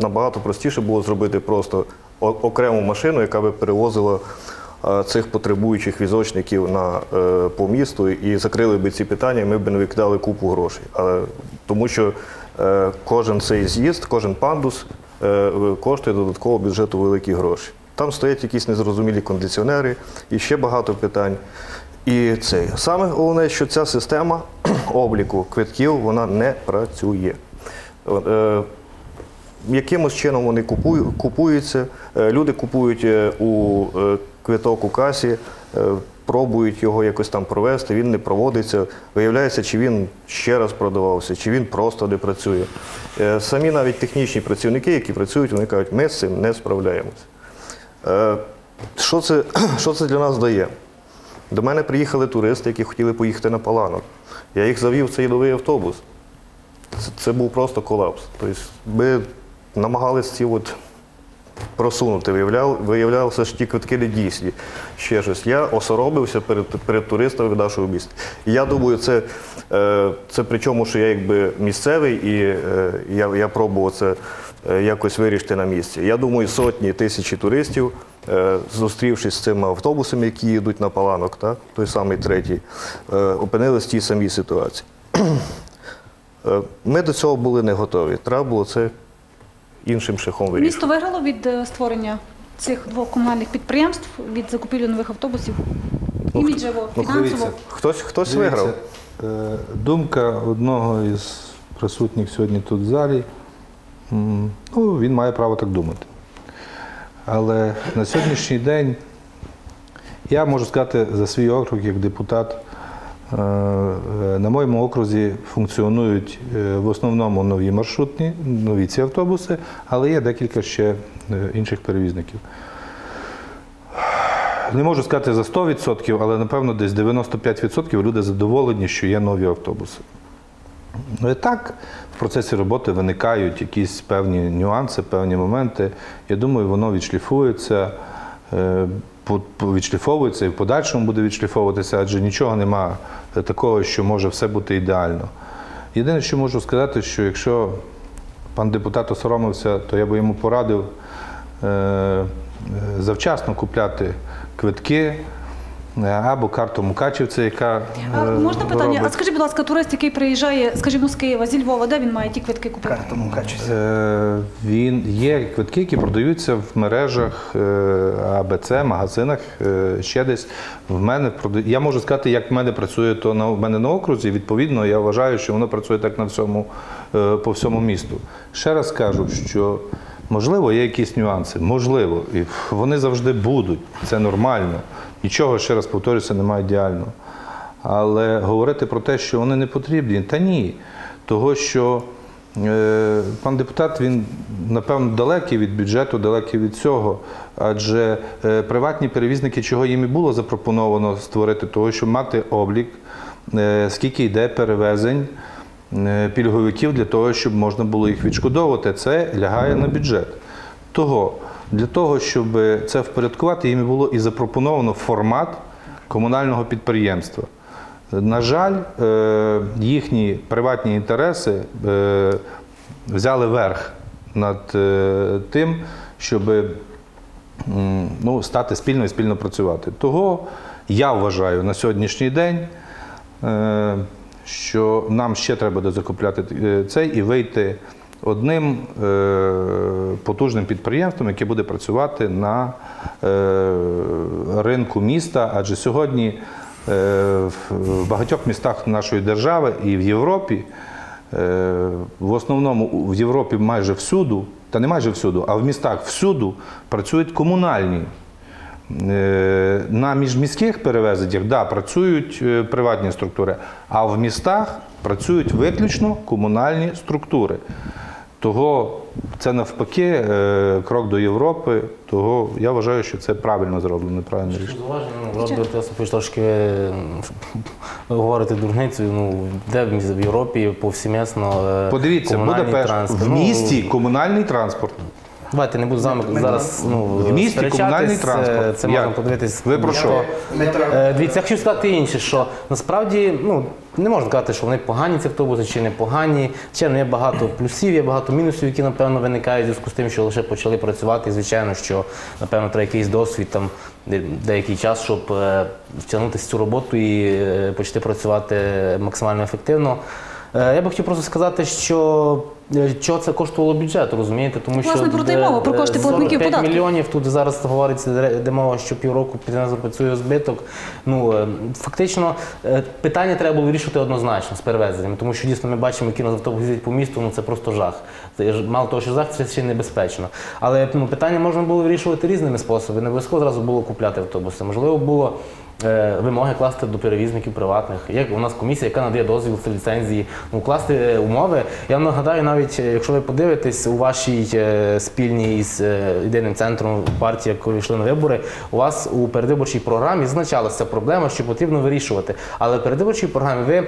F: набагато простіше було зробити просто окрему машину, яка би перевозила е, цих потребуючих візочників на, е, по місту і закрили би ці питання, і ми б не викидали купу грошей. Але, тому що е, кожен цей з'їзд, кожен пандус е, коштує додатково бюджету великі гроші. Там стоять якісь незрозумілі кондиціонери і ще багато питань. І це саме головне, що ця система обліку квитків вона не працює. Е, якимось чином вони купуються. Е, Люди купують е, у квиток у касі, пробують його якось там провести, він не проводиться. Виявляється, чи він ще раз продавався, чи він просто не працює. Самі навіть технічні працівники, які працюють, вони кажуть, ми з цим не справляємося. Е, Що це, що це для нас дає? До мене приїхали туристи, які хотіли поїхати на Паланок. Я їх завів в цей новий автобус. Це, це був просто колапс. Тобто ми намагалися ці от просунути. Виявляв, виявлялося, що ті квитки не дійсні. Ще щось. Я осоробився перед, перед туристами в нашому місті. І я думаю, це, е, це причому, що я якби місцевий і е, я, я пробував це якось вирішити на місці. Я думаю, сотні тисячі туристів, е, зустрівшись з цими автобусами, які їдуть на Паланок, так, той самий третій, е, опинились в тій самій ситуації. Е, Ми до цього були не готові. Треба було це іншим шляхом вирішувати.
A: Місто виграло від е, створення цих двох комунальних підприємств від закупівлі нових автобусів. Іміджево,
B: ну,
A: фінансово.
F: Хтось, хтось виграв.
B: е, Думка одного із присутніх сьогодні тут в залі, ну, він має право так думати. Але на сьогоднішній день я можу сказати за свій округ як депутат. е, На моєму окрузі функціонують е, в основному нові маршрутні, нові ці автобуси, але є декілька ще е, інших перевізників. Не можу сказати за 100%, але напевно десь 95% люди задоволені, що є нові автобуси. Ну і так, в процесі роботи виникають якісь певні нюанси, певні моменти. Я думаю, воно відшліфується, е, відшліфовується і в подальшому буде відшліфовуватися, адже нічого нема такого, що може все бути ідеально. Єдине, що можу сказати, що якщо пан депутат осоромився, то я би йому порадив е, завчасно купляти квитки або карту Мукачівця, яка
A: А,
B: е,
A: можна питання? А
B: робить.
A: скажіть, будь ласка, турист, який приїжджає, скажімо, з Києва, зі Львова, де він має ті квитки купити?
C: Картому качестві.
B: Е, Він є квитки, які продаються в мережах е, АБЦ, магазинах, е, ще десь. В мене прода- я можу сказати, як в мене працює то на в мене на окрузі. Відповідно, я вважаю, що воно працює так на всьому е, по всьому місту. Ще раз кажу, що можливо є якісь нюанси, можливо, і вони завжди будуть. Це нормально. Нічого ще раз повторюся, немає ідеального. Але говорити про те, що вони не потрібні, та ні. Того, що е, пан депутат, він, напевно, далекий від бюджету, далекий від цього. Адже е, приватні перевізники, чого їм і було запропоновано створити, того, щоб мати облік, е, скільки йде перевезень е, пільговиків для того, щоб можна було їх відшкодовувати. Це лягає на бюджет. Того, для того, щоб це впорядкувати, їм було і запропоновано формат комунального підприємства. На жаль, е, їхні приватні інтереси е, взяли верх над е, тим, щоб ну, стати спільно і спільно працювати. Того я вважаю на сьогоднішній день, е, що нам ще треба дозакупляти е, цей і вийти одним е, потужним підприємством, яке буде працювати на е, ринку міста. Адже сьогодні е, в багатьох містах нашої держави і в Європі, в основному в Європі майже всюду, та не майже всюду, а в містах всюду працюють комунальні. На міжміських перевезеннях да, працюють приватні структури, а в містах працюють виключно комунальні структури. Того це навпаки е, крок до Європи. Того я вважаю, що це правильно зроблено, правильне рішення.
D: Ну, трошки говорити дурницю, ну, де в Європі повсімісно е,
B: Подивіться,
D: транспорт.
B: в
D: Ну,
B: місті комунальний транспорт.
D: Давайте не буду з вами зараз ну,
B: В місті
D: сперечатись,
B: комунальний
D: це-
B: транспорт.
D: Це
B: Як?
D: можна подивитись.
B: Ви про що?
D: Е, Дивіться, я хочу сказати інше, що насправді ну, не можна сказати, що вони погані ці автобуси чи не погані. Звичайно, є багато плюсів, є багато мінусів, які, напевно, виникають в зв'язку з тим, що лише почали працювати. І, звичайно, що, напевно, треба якийсь досвід, там, де- деякий час, щоб е, втягнутися в цю роботу і е, почати працювати максимально ефективно. Е, Я би хотів просто сказати, що чого це коштувало бюджету, розумієте? Тому
A: Власне,
D: що
A: про те й мова, про кошти
D: е,
A: платників
D: 45
A: податків.
D: мільйонів. Тут зараз говориться, де мова, що півроку працює збиток. Ну е, фактично е, питання треба було вирішувати однозначно з перевезенням, тому що дійсно ми бачимо, які нас автобус їздять по місту. Ну це просто жах. Це мало того, що жах, це ще й небезпечно. Але ну, питання можна було вирішувати різними способами. Не обов'язково зразу було купляти автобуси. Можливо, було. Е, Вимоги класти до перевізників приватних. Є у нас комісія, яка надає дозвіл це ліцензії. Ну класти е, умови. Я нагадаю, навіть е, якщо ви подивитесь у вашій спільній з єдиним центром партії, яку йшли на вибори, у вас у передвиборчій програмі зазначалася проблема, що потрібно вирішувати. Але в передвиборчій програмі ви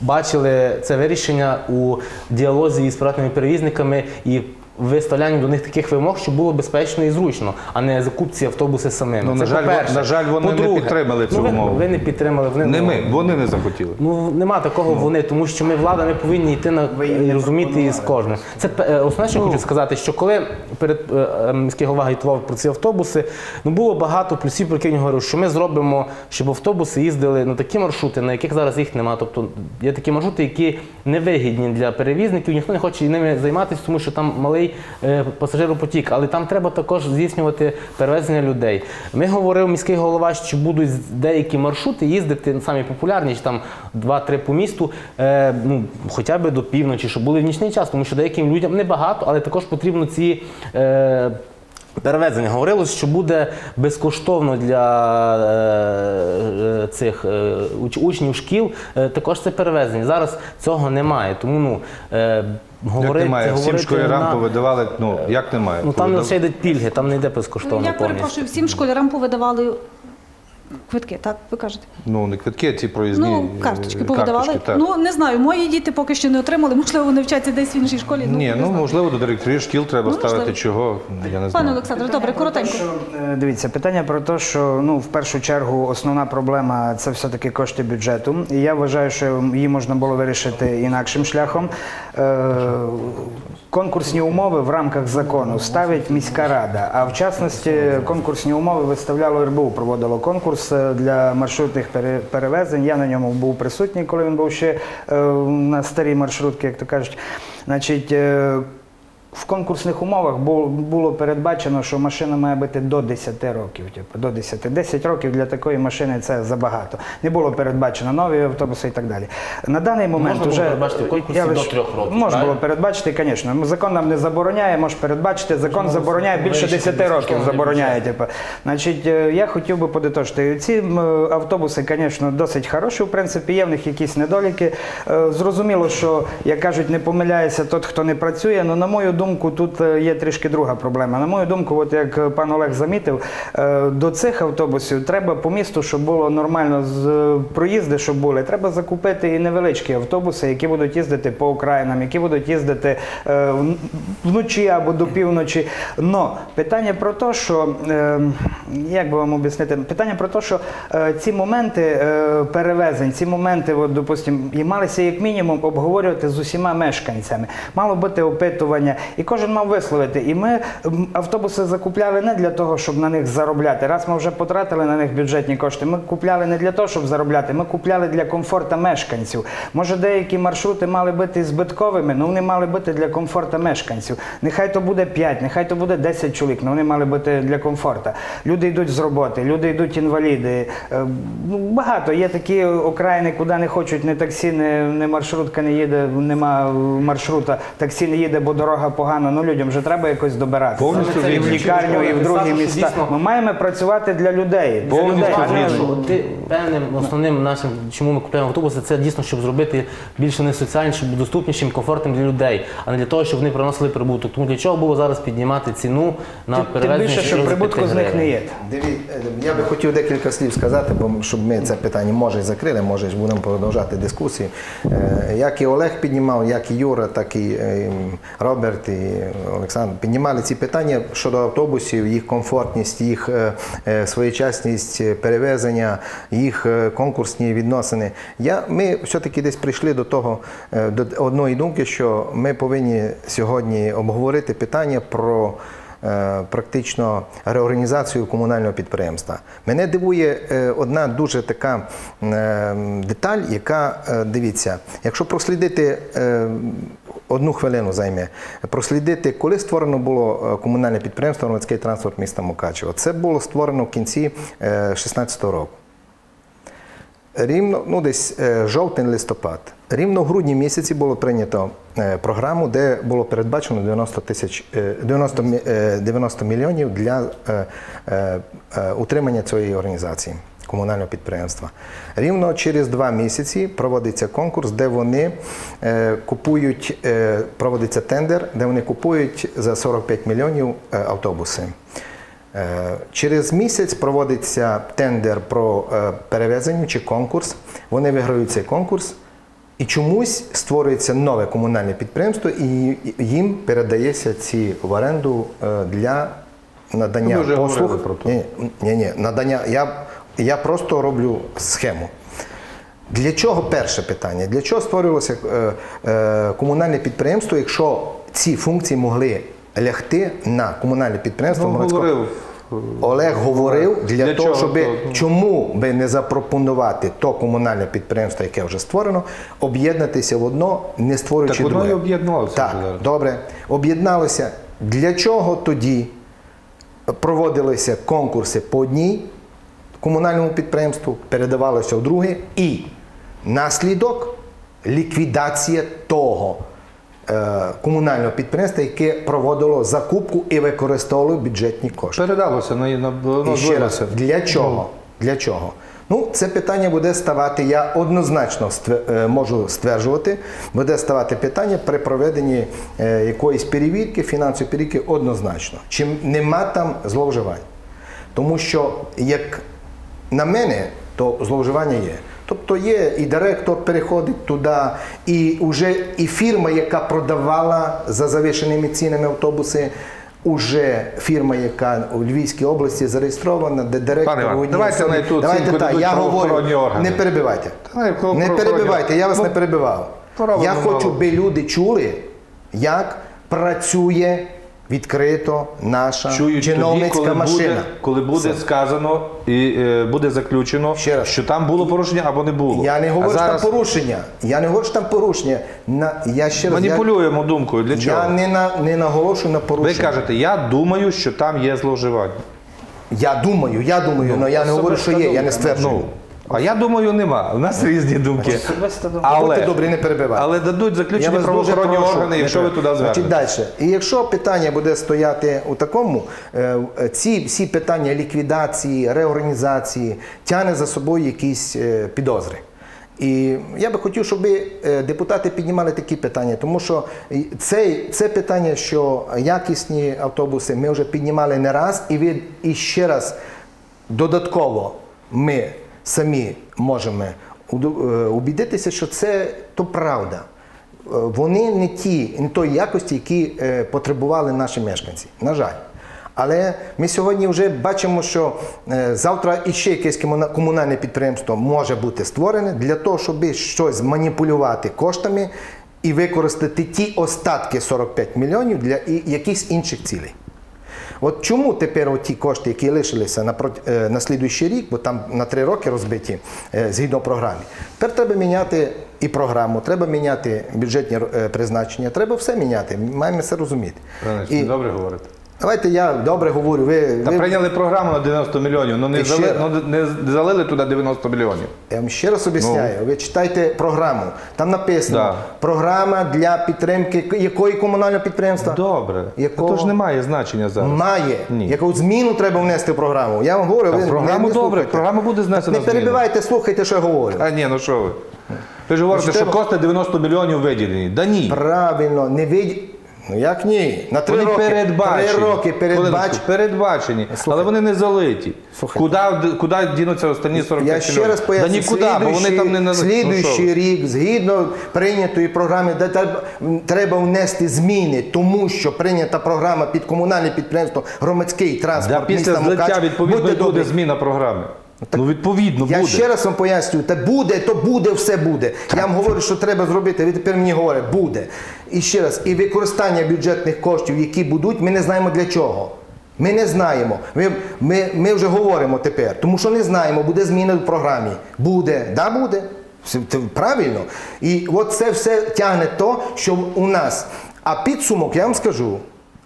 D: бачили це вирішення у діалозі із приватними перевізниками і. Виставлянню до них таких вимог, щоб було безпечно і зручно, а не закупці автобуси самими.
B: Ну,
D: Це
B: на жаль,
D: по-перше.
B: на жаль, вони
D: По-друге,
B: підтримали цю
D: ну, ви,
B: умову.
D: Ви не підтримали. Вони
B: Не
D: ну,
B: ми, вони не захотіли.
D: Ну нема такого вони, тому що ми влада, ми повинні йти на і розуміти із кожним. Це е, основне, що я хочу сказати, що коли перед е, е, міський голова агітував про ці автобуси, ну було багато плюсів, про які він говорив, що ми зробимо, щоб автобуси їздили на такі маршрути, на яких зараз їх немає. Тобто є такі маршрути, які невигідні для перевізників, ніхто не хоче ними займатися, тому що там малий е, пасажиропотік, але там треба також здійснювати перевезення людей. Ми говорив міський голова, що будуть деякі маршрути їздити ну, самі популярніші, там 2-3 по місту, е, ну, хоча б до півночі, щоб були в нічний час, тому що деяким людям небагато, але також потрібно ці. Е, Перевезення говорилось, що буде безкоштовно для е, цих е, учнів шкіл. е, також це перевезення. Зараз цього немає. Тому ну е,
B: Як немає? Всім
D: говорити
B: школярам
D: на-
B: повидавали, ну як немає?
D: Ну там
B: Повидав-
D: лише йдуть пільги, там не йде безкоштовно
A: Я
D: повністю.
A: перепрошую, всім школярам повидавали Квитки, так ви кажете?
B: Ну, не квитки, а ці проїзні
A: ну,
B: е,
A: карточки повидавали.
B: карточки, так.
A: Ну не знаю, мої діти поки що не отримали. Можливо, вони вчаться десь в іншій школі.
B: Ні,
A: не
B: ну можливо, до директорів шкіл треба
A: Ну,
B: ставити
A: можливо.
B: чого. Я не
A: Пане
B: знаю.
A: Олександре, добре, коротенько.
C: Що, е, дивіться, питання про те, що ну, в першу чергу основна проблема це все-таки кошти бюджету. І я вважаю, що її можна було вирішити інакшим шляхом. Е, конкурсні умови в рамках закону ставить міська рада, а в частності конкурсні умови виставляло РБУ, проводило конкурс е, для маршрутних перевезень. Я на ньому був присутній, коли він був ще е, на старій маршрутці, як то кажуть. Значить, е, в конкурсних умовах було передбачено, що машина має бути до 10 років. Типу, до 10. 10 років для такої машини це забагато. Не було передбачено нові автобуси і так далі. На даний момент
D: було
C: вже
D: передбачити в конкурсі
C: я
D: до трьох років,
C: Можна було передбачити, звісно. Закон нам не забороняє, може передбачити. Закон забороняє більше 10 років. Забороняє. Типу. Значить, е, я хотів би подитожити. Ці автобуси, звісно, досить хороші. В принципі, є в них якісь недоліки. Е, Зрозуміло, що як кажуть, не помиляється тот, хто не працює. Але на мою думку, тут е, є трішки друга проблема. На мою думку, от як пан Олег замітив, е, до цих автобусів треба по місту, щоб було нормально з е, проїзди, щоб були. Треба закупити і невеличкі автобуси, які будуть їздити по окраїнам, які будуть їздити вночі або до півночі. Но питання про те, що як би вам об'яснити, питання про те, що ці моменти перевезень, ці моменти, от, допустим, і малися як мінімум обговорювати з усіма мешканцями. Мало бути опитування, і кожен мав висловити. І ми автобуси закупляли не для того, щоб на них заробляти. Раз ми вже потратили на них бюджетні кошти. Ми купляли не для того, щоб заробляти. Ми купляли для комфорту мешканців. Може, деякі маршрути мали бути збитковими, але вони мали бути для комфорту мешканців. Нехай то буде 5, нехай то буде 10 чоловік, але вони мали бути для комфорту. Люди йдуть з роботи, люди йдуть інваліди. Е, ну, Багато є такі окраїни, куди не хочуть ні таксі, ні маршрутка не їде, нема маршрута, таксі не їде, бо дорога погана. Ну людям вже треба якось добиратися.
B: Повністю
C: це і в лікарню, і в другі міста. Ми маємо працювати для людей. Для
B: Повністю
C: людей.
D: ти- Певним основним нашим, чому ми купуємо автобуси, це дійсно, щоб зробити більш не соціальнішим, доступнішим, комфортним для людей, а не для того, щоб вони приносили прибуток. Тому для чого було зараз піднімати ціну на
C: Тим більше, що прибутку з них не є.
E: Диві- Я би хотів декілька слів сказати, бо щоб ми це питання може і закрили, може будемо продовжати дискусію. Е, Як і Олег піднімав, як і Юра, так і е, І Олександр піднімали ці питання щодо автобусів, їх комфортність, їх е, е, своєчасність перевезення, їх е, конкурсні відносини. Я, ми все-таки десь прийшли до того, до одної думки, що ми повинні сьогодні обговорити питання про практично реорганізацію комунального підприємства. Мене дивує е, одна дуже така е, деталь, яка е, дивіться, якщо прослідити. е, Одну хвилину займе прослідити, коли створено було е, комунальне підприємство «Громадський транспорт міста Мукачево. Це було створено в кінці 2016 року. Рівно, ну десь е, жовтень-листопад. Рівно в грудні місяці було прийнято е, програму, де було передбачено 90 тисяч е, 90, е, 90 мільйонів для утримання цієї організації комунального підприємства. Рівно через два місяці проводиться конкурс, де вони купують, проводиться тендер, де вони купують за 45 мільйонів автобуси. Е, Через місяць проводиться тендер про е, перевезення чи конкурс. Вони виграють цей конкурс. І чомусь створюється нове комунальне підприємство, і їм передається ці в оренду е, для надання
B: вже
E: послуг.
B: про то.
E: Ні, ні, ні, надання. Я, я просто роблю схему. Для чого перше питання? Для чого створювалося е, е, комунальне підприємство, якщо ці функції могли лягти на комунальне підприємство?
B: Ну, говорив.
E: Олег говорив для,
B: Для
E: того, щоб
B: то?
E: чому би не запропонувати то комунальне підприємство, яке вже створено, об'єднатися в одно, не створюючи
B: Так воно і об'єдналося
E: Так,
B: зараз.
E: добре, об'єдналося. Для чого тоді проводилися конкурси по одній комунальному підприємству, передавалося в друге, і наслідок ліквідація того комунального підприємства, яке проводило закупку і використовувало бюджетні кошти.
B: Передалося на, на воно
E: І ще раз, для чого? Для чого? Ну, це питання буде ставати, я однозначно е, можу стверджувати, буде ставати питання при проведенні е, якоїсь перевірки, фінансової перевірки однозначно. Чи нема там зловживань? Тому що як на мене, то зловживання є. Тобто є і директор переходить туди, і вже і фірма, яка продавала за завищеними цінами автобуси, уже фірма, яка у Львівській області зареєстрована, де директор
B: Пане Іван, давайте
E: особі-
B: на
E: Давайте так, я говорю,
B: органи.
E: не перебивайте.
B: Та,
E: Не перебивайте, я вас не перебивав. Я хочу, би люди чули, як працює відкрито наша
B: Чують тоді,
E: чиновницька
B: коли
E: машина.
B: буде, коли буде сказано і е, буде заключено,
E: Ще раз.
B: що там було порушення або не було.
E: Я не говорю,
B: а
E: що
B: зараз
E: там порушення. Я не говорю, що там порушення. На, я ще раз, я,
B: маніпулюємо думкою. Для чого?
E: я не, на, не наголошую на порушення.
B: Ви кажете, я думаю, що там є зловживання.
E: Я думаю, я думаю, але я не говорю, що є, я не стверджую.
B: Ну, а я думаю, нема. У нас різні думки. Але,
E: Будьте добрі, не перебивайте.
B: але дадуть
E: Я
B: заключені
E: вас дуже
B: правоохоронні
E: прошу.
B: органи, якщо ви туди звернете.
E: далі. І якщо питання буде стояти у такому, е, е, ці всі питання ліквідації, реорганізації тягне за собою якісь е, підозри. І я би хотів, щоб е, депутати піднімали такі питання, тому що і цей, це питання, що якісні автобуси, ми вже піднімали не раз, і ви і ще раз додатково ми самі можемо е, убідитися, що це то правда. Е, Вони не ті, не тої якості, які е, потребували наші мешканці. На жаль. Але ми сьогодні вже бачимо, що завтра іще якесь комунальне підприємство може бути створене для того, щоб щось маніпулювати коштами і використати ті остатки 45 мільйонів для якихось інших цілей. От чому тепер ті кошти, які лишилися на, е, на слідуючий рік, бо там на три роки розбиті е, згідно програмі, тепер треба міняти і програму, треба міняти бюджетні е, призначення, треба все міняти. Маємо це розуміти.
B: Правильно,
E: І
B: Добре говорите.
E: Давайте я добре говорю. Ви,
B: Та
E: ви
B: прийняли програму на 90 мільйонів, ну не,
E: ще
B: зали, ну, не залили туди 90 мільйонів.
E: Я вам ще раз об'ясняю, ви читайте програму. Там написано
B: Да.
E: програма для підтримки якої комунального підприємства?
B: Добре.
E: Якого?
B: Це ж не має значення зараз.
E: Має.
B: Ні.
E: Яку зміну треба внести в програму. Я вам говорю,
B: Та
E: ви
B: програму
E: не,
B: добре, програма буде знесена
E: Не перебивайте, слухайте, що я говорю.
B: А ні, ну що ви? Ви ж говорите, що кошти 90 мільйонів виділені. Да ні.
E: Правильно, не виді. Ну як ні? На три
B: Вони
E: роки.
B: передбачені.
E: Три роки передбачені.
B: Хвилиночку, передбачені, але вони не залиті. Куди, куди дінуться останні 45
E: Я ще
B: мільйонів?
E: раз поясню,
B: Да нікуди, бо вони там не на
E: слідуючий рік, згідно прийнятої програми, де треба, треба внести зміни, тому що прийнята програма під комунальне підприємство громадський
B: Да,
E: транспорт
B: після
E: міста
B: злиття відповідно
E: Будьте
B: буде
E: добрі.
B: зміна програми. Ну відповідно
E: Я
B: буде.
E: ще раз вам пояснюю, та буде, то буде, все буде. Я вам говорю, що треба зробити. Ви тепер мені говорите, буде. І ще раз, і використання бюджетних коштів, які будуть, ми не знаємо для чого. Ми не знаємо. Ми, ми, ми вже говоримо тепер, тому що не знаємо, буде зміна в програмі. Буде, да, буде. Це правильно. І от це все тягне то, що у нас. А підсумок, я вам скажу,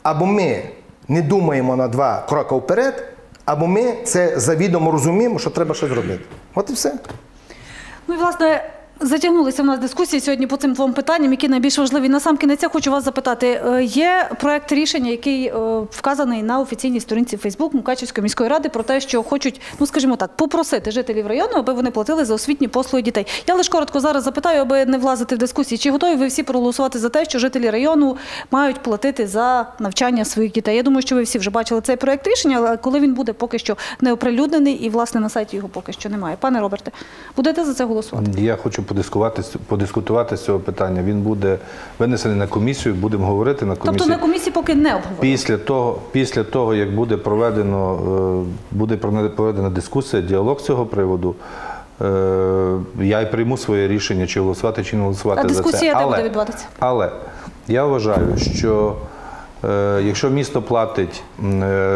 E: або ми не думаємо на два кроки вперед, або ми це завідомо розуміємо, що треба щось робити. От і все.
A: Ну і власне. Затягнулися в нас дискусії сьогодні по цим двом питанням, які найбільш важливі. На сам кінець я хочу вас запитати: е, є проект рішення, який е, вказаний на офіційній сторінці Фейсбук Мукачівської міської ради про те, що хочуть, ну скажімо так, попросити жителів району, аби вони платили за освітні послуги дітей. Я лише коротко зараз запитаю, аби не влазити в дискусії, чи готові ви всі проголосувати за те, що жителі району мають платити за навчання своїх дітей. Я думаю, що ви всі вже бачили цей проект рішення, але коли він буде поки що не оприлюднений, і власне на сайті його поки що немає. Пане Роберте, будете за це голосувати?
B: Я хочу подискувати, подискутувати з цього питання. Він буде винесений на комісію, будемо говорити на комісії.
A: Тобто на комісії поки не обговорено.
B: Після того, після того, як буде проведено, е, буде проведена дискусія, діалог з цього приводу, е, я й прийму своє рішення, чи голосувати, чи не голосувати
A: А
B: за це.
A: дискусія де
B: але,
A: буде відбуватися?
B: Але я вважаю, що е, якщо місто платить,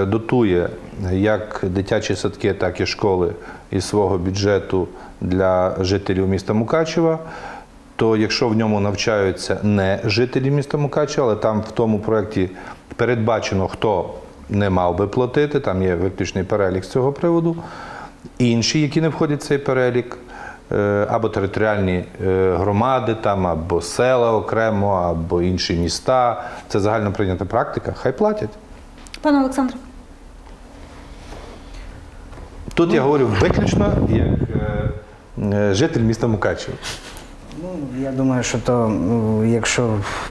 B: дотує як дитячі садки, так і школи із свого бюджету для жителів міста Мукачева, то якщо в ньому навчаються не жителі міста Мукачева, але там в тому проєкті передбачено, хто не мав би платити, там є виключний перелік з цього приводу. Інші, які не входять в цей перелік, е, або територіальні е, громади, там, або села окремо, або інші міста. Це загально прийнята практика, хай платять.
A: Пане Олександре.
B: Тут я говорю виключно як е, житель міста Мукачева.
C: Ну, я думаю, що то, якщо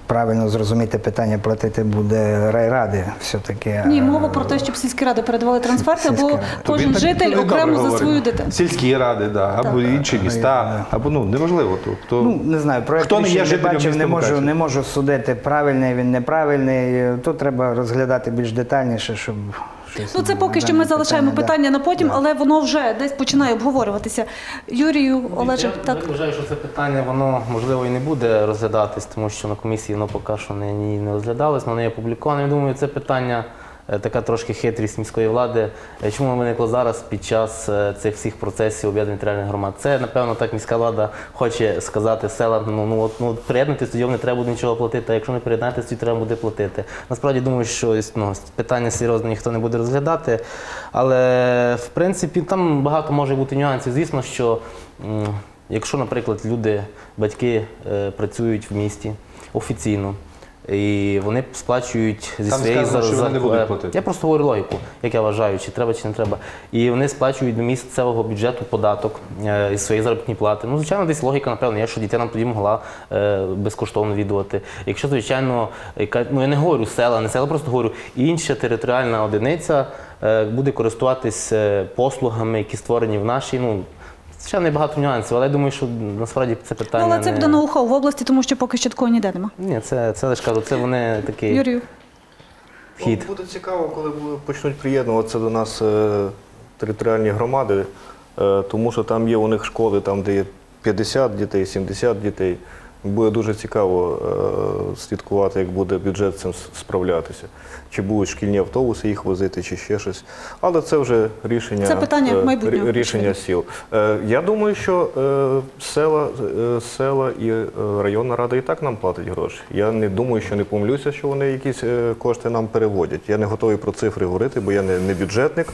C: правильно зрозуміти питання, платити буде райради все-таки.
A: Ні, мова про те, щоб сільські ради передавали трансферти, або кожен
B: Тобі
A: житель
B: тобі
A: окремо за свою дитину.
B: Сільські ради, да, або інші міста, або ну неважливо. Тобто,
C: Ну, не знаю, проект
B: хто не є жителем
C: бачив, не можу, не можу судити, правильний він, неправильний. Тут треба розглядати більш детальніше, щоб
A: Ну це поки що ми залишаємо питання на потім, але воно вже десь починає обговорюватися. Юрію Олеже, так.
D: я вважаю, що це питання воно можливо і не буде розглядатись, тому що на комісії воно поки що не, ні- не розглядалось, воно не опубліковане. Я думаю, це питання. Е, Така трошки хитрість міської влади. Е, Чому виникло зараз під час е, цих всіх процесів об'єднання територіальних громад? Це, напевно, так міська влада хоче сказати селам, ну, ну, от, ну приєднуйтесь, тоді не треба буде нічого платити, а якщо не приєднаєтесь, тоді треба буде платити. Насправді думаю, що ну, питання серйозне ніхто не буде розглядати. Але в принципі там багато може бути нюансів. Звісно, що якщо, наприклад, люди, батьки працюють в місті офіційно. І вони сплачують зі
B: Там
D: своєї
B: сказано, що вони не будуть платити.
D: Я просто говорю логіку, як я вважаю, чи треба, чи не треба. І вони сплачують до місцевого бюджету податок е, із своєї заробітної плати. Ну, звичайно, десь логіка, напевно, є, що дітей тоді могла е, безкоштовно відвідувати. Якщо, звичайно, яка, ну я не говорю села, не села, просто говорю, інша територіальна одиниця е, буде користуватись е, послугами, які створені в нашій. Ну, Звичайно, є багато нюансів, але я думаю, що насправді це
A: Ну,
D: питання.
A: але це
D: не...
A: буде ноу-хау в області, тому що поки що такого ніде нема.
D: Ні, це, це лише кажу, це вони такий
A: Юрію.
D: хід.
F: Ну, Буде цікаво, коли почнуть приєднуватися до нас е, територіальні громади, е, тому що там є у них школи, там, де є 50 дітей, 70 дітей. Буде дуже цікаво е, слідкувати, як буде бюджет з цим справлятися. Чи будуть шкільні автобуси їх возити, чи ще щось. Але це вже рішення,
A: Це питання
F: е,
A: майбутнього,
F: рішення сіл. Е, Я думаю, що е, села, е, села і е, районна рада і так нам платить гроші. Я не думаю, що не помилюся, що вони якісь е, кошти нам переводять. Я не готовий про цифри говорити, бо я не, не бюджетник.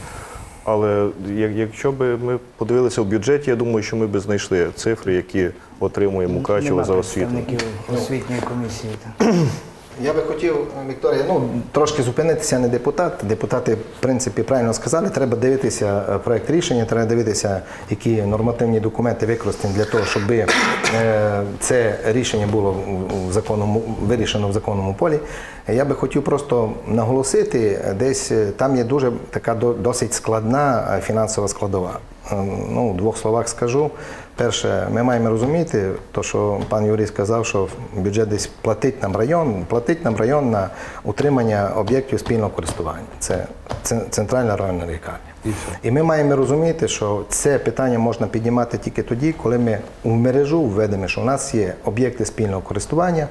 F: Але як- якщо б ми подивилися в бюджеті, я думаю, що ми б знайшли цифри, які отримує Мукачево за освіту.
C: представників освітньої комісії.
E: Я би хотів, Вікторія, ну трошки зупинитися, не депутат. Депутати, в принципі, правильно сказали. Треба дивитися е, проект рішення, треба дивитися, які нормативні документи використані для того, щоб е, це рішення було в- законному вирішено в законному полі. Я би хотів просто наголосити, десь е, там є дуже така досить складна фінансова складова. Е, Ну, в двох словах скажу. Перше, ми маємо розуміти, то, що пан Юрій сказав, що бюджет десь платить нам район, платить нам район на утримання об'єктів спільного користування. Це центральна районна лікарня. І ми маємо розуміти, що це питання можна піднімати тільки тоді, коли ми в мережу введемо, що у нас є об'єкти спільного користування,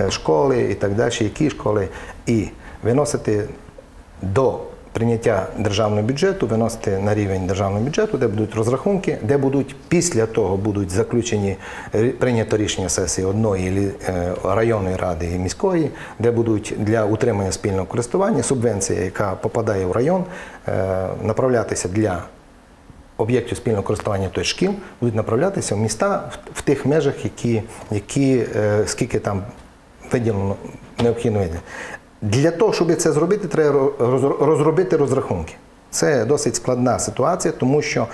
E: е, школи і так далі, які школи, і виносити до прийняття державного бюджету, виносити на рівень державного бюджету, де будуть розрахунки, де будуть після того будуть заключені прийнято рішення сесії одної е, районної ради і міської, де будуть для утримання спільного користування субвенція, яка попадає в район, е, направлятися для об'єктів спільного користування тобто шкіл будуть направлятися в міста в, тих межах, які, які е, скільки там виділено необхідно. виділити. Для того, щоб це зробити, треба роз- розробити розрахунки. Це досить складна ситуація, тому що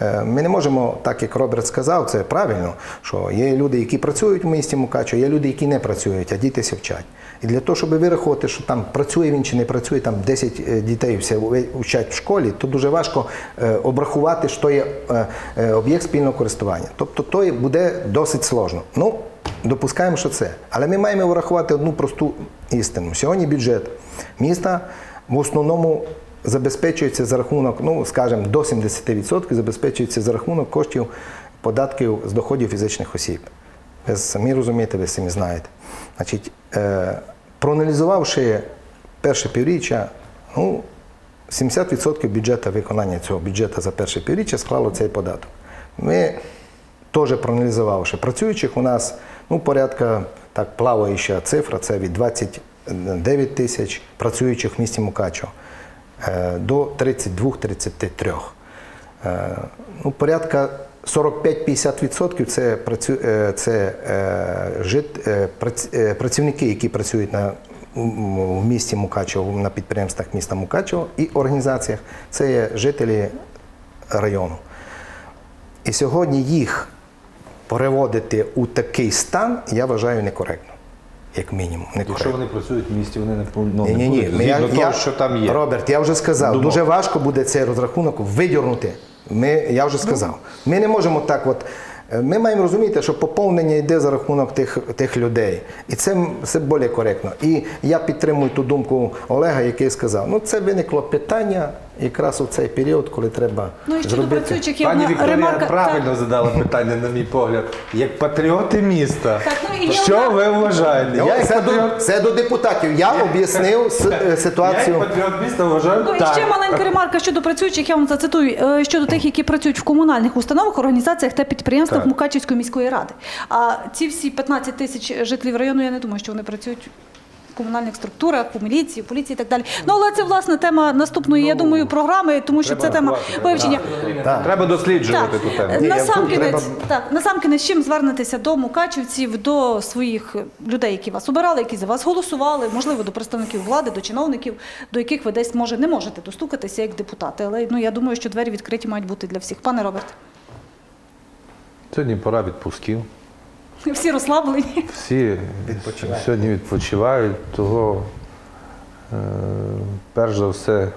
E: е, ми не можемо, так як Роберт сказав, це правильно, що є люди, які працюють в місті Мукачо, є люди, які не працюють, а діти ся вчать. І для того, щоб вирахувати, що там працює він чи не працює, там 10 е, дітей все вчать в школі, то дуже важко е, обрахувати, що є об'єкт спільного користування. Тобто то буде досить сложно. Ну, допускаємо, що це. Але ми маємо врахувати одну просту істину. Сьогодні бюджет міста в основному забезпечується за рахунок, ну скажімо, до 70% забезпечується за рахунок коштів податків з доходів фізичних осіб. Ви самі розумієте, ви самі знаєте. Значить, е, проаналізувавши перше півріччя, ну, 70% бюджету виконання цього бюджету за перше півріччя склало цей податок. Ми теж проаналізувавши працюючих у нас ну, порядка так плаваюча цифра, це від 29 тисяч працюючих в місті Мукачо е, до 32-33. Е, Ну, порядка 45-50% це, е, це е, жит, е, прац- е, працівники, які працюють на, в місті Мукачево, на підприємствах міста Мукачево і організаціях. Це є жителі району. І сьогодні їх переводити у такий стан, я вважаю некоректно. Як мінімум, некоректно.
B: Якщо вони працюють в місті, вони не ну,
E: Ні,
B: не
E: ні, ні.
B: будуть.
E: Ми-
B: Згідно того, що там є.
E: Роберт, я вже сказав,
B: Думав.
E: дуже важко буде цей розрахунок видірнути. Ми, я вже сказав. Ми не можемо так от. е, Ми маємо розуміти, що поповнення йде за рахунок тих, тих людей. І це, це більш коректно. І я підтримую ту думку Олега, який сказав, ну це виникло питання якраз у цей період, коли треба
A: Ну і
E: зробити.
A: працюючих є
B: Пані
A: одна
B: Вікторія
A: ремарка.
B: правильно
A: Так.
B: задала питання, на мій погляд. Як патріоти міста,
A: Так, ну, і є
B: що
A: одна-
B: ви вважаєте?
E: Ну,
B: Я як
E: це,
B: патріот-
E: до, це до депутатів. Я об'яснив с- е,
B: Я
E: ситуацію.
B: як патріот міста вважаю
A: Ну і
B: так.
A: ще маленька ремарка щодо працюючих. Я вам зацитую е, щодо тих, які працюють в комунальних установах, організаціях та підприємствах
B: Так.
A: Мукачівської міської ради. А ці всі 15 тисяч жителів району, я не думаю, що вони працюють. Комунальних структурах, у міліції, поліції і так далі. Ну але це власне тема наступної, я думаю, програми, тому що це тема вивчення.
B: Треба досліджувати ту тему.
A: Насамкінець, так, насамкінець, чим звернетеся до мукачівців, до своїх людей, які вас обирали, які за вас голосували, можливо, до представників влади, до чиновників, до яких ви десь може не можете достукатися як депутати. Але ну я думаю, що двері відкриті мають бути для всіх. Пане Роберт,
B: Сьогодні пора відпусків.
A: всі розслаблені.
B: Всі сьогодні відпочивають, того е, перш за все,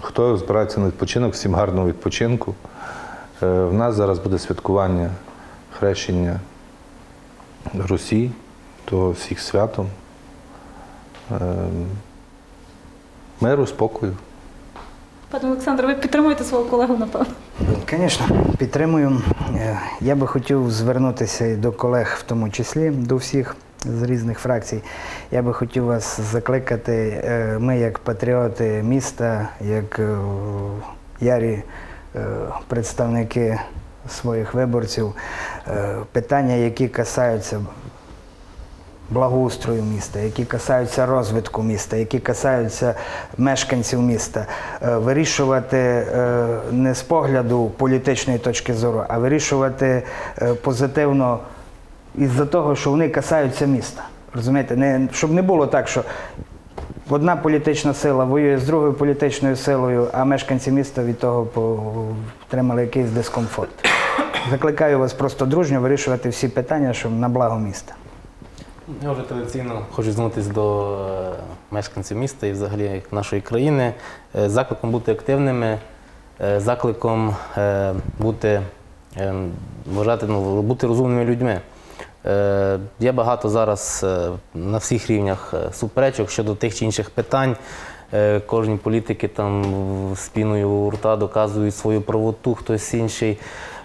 B: хто збирається на відпочинок, всім гарного відпочинку. Е, в нас зараз буде святкування хрещення Русі, то всіх святом. Е, миру, спокою.
A: Пане Олександр, ви підтримуєте свого колегу, напевно.
C: Звісно, підтримую. Е, Я би хотів звернутися до колег, в тому числі до всіх з різних фракцій. Я би хотів вас закликати. е, Ми, як патріоти міста, як е, ярі представники своїх виборців, питання, які касаються благоустрою міста, які касаються розвитку міста, які касаються мешканців міста, е, вирішувати е, не з погляду політичної точки зору, а вирішувати е, позитивно із-за того, що вони касаються міста. Розумієте, не, щоб не було так, що одна політична сила воює з другою політичною силою, а мешканці міста від того отримали якийсь дискомфорт. Закликаю вас просто дружньо вирішувати всі питання, щоб на благо міста.
D: Я вже традиційно хочу звернутися до е, мешканців міста і взагалі нашої країни е, закликом бути активними, е, закликом бути, вважати, ну, бути розумними людьми. Є багато зараз на всіх рівнях суперечок щодо тих чи інших питань. Кожні політики там спіною у рта доказують свою правоту, хтось інший.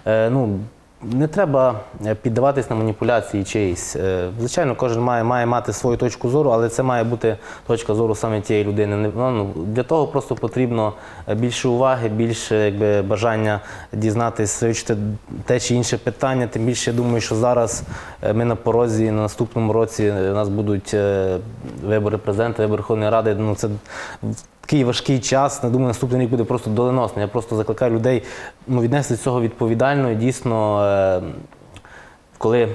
D: Ну, не треба е, піддаватись на маніпуляції чиїсь. Е, Звичайно, кожен має, має мати свою точку зору, але це має бути точка зору саме тієї людини. Ну, ну, Для того просто потрібно е, більше уваги, більше якби, бажання дізнатися, вивчити те чи інше питання. Тим більше я думаю, що зараз ми на порозі на наступному році у нас будуть вибори президента, вибори Верховної Ради. Ну, це такий важкий час. Не думаю, наступний рік буде просто доленосний. Я просто закликаю людей ну, віднести до цього відповідально і дійсно. е, Коли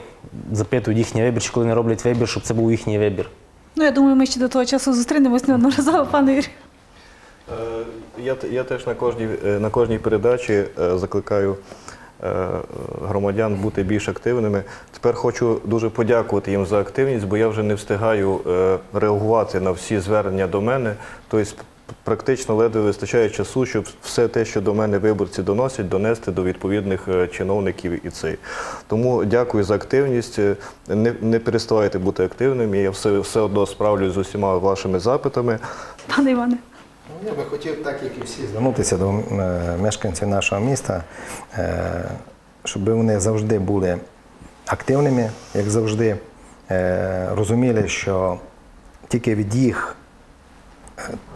D: запитують їхній вибір, чи коли не роблять вибір, щоб це був їхній вибір.
A: Ну я думаю, ми ще до того часу зустрінемось неодноразово, пане Юрію.
F: Е, Я, я теж на кожній, е, на кожній передачі закликаю громадян бути більш активними. Тепер хочу дуже подякувати їм за активність, бо я вже не встигаю реагувати на всі звернення до мене. Тобто практично ледве вистачає часу, щоб все те, що до мене виборці доносять, донести до відповідних е, чиновників і цей. Тому дякую за активність. Е, Не, не переставайте бути активними. Я все, все одно справлюсь з усіма вашими запитами.
A: Пане Іване.
E: Ну, Я би хотів, так як і всі, звернутися до е, мешканців нашого міста, е, щоб вони завжди були активними, як завжди, е, розуміли, що тільки від їх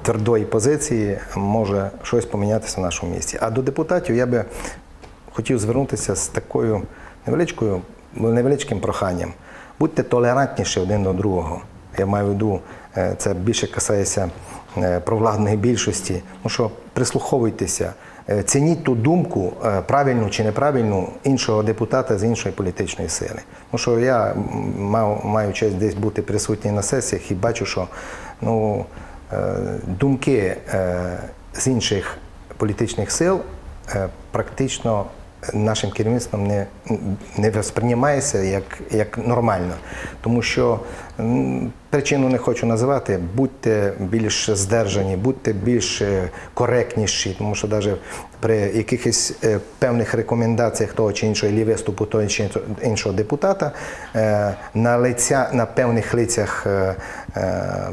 E: твердої позиції може щось помінятися в нашому місті. А до депутатів я би хотів звернутися з такою невеличкою, невеличким проханням. Будьте толерантніші один до другого. Я маю в виду, е, це більше касається е, провладної більшості. Ну що прислуховуйтеся, е, цініть ту думку, правильну чи неправильну, іншого депутата з іншої політичної сили. Тому що я м, мав, маю честь десь бути присутній на сесіях і бачу, що ну, думки е, з інших політичних сил е, практично нашим керівництвом не, не сприймається як, як нормально. Тому що причину не хочу називати, будьте більш здержані, будьте більш е, коректніші, тому що навіть при якихось е, певних рекомендаціях того чи іншого і виступу того чи іншого- депутата е, на, лиця, на певних лицях е, е,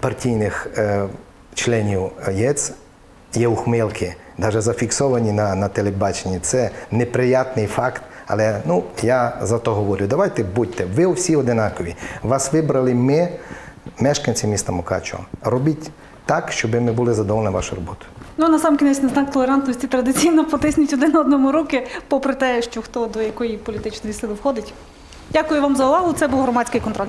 E: партійних е, членів ЄЦ є ухмилки, навіть зафіксовані на, на телебаченні. Це неприятний факт. Але ну, я за то говорю, давайте будьте, ви всі одинакові. Вас вибрали ми, мешканці міста Мукачево. Робіть так, щоб ми були задоволені вашою роботою.
A: Ну, на сам кінець на знак толерантності традиційно потисніть один одному руки, попри те, що хто до якої політичної сили входить. Дякую вам за увагу. Це був громадський контроль.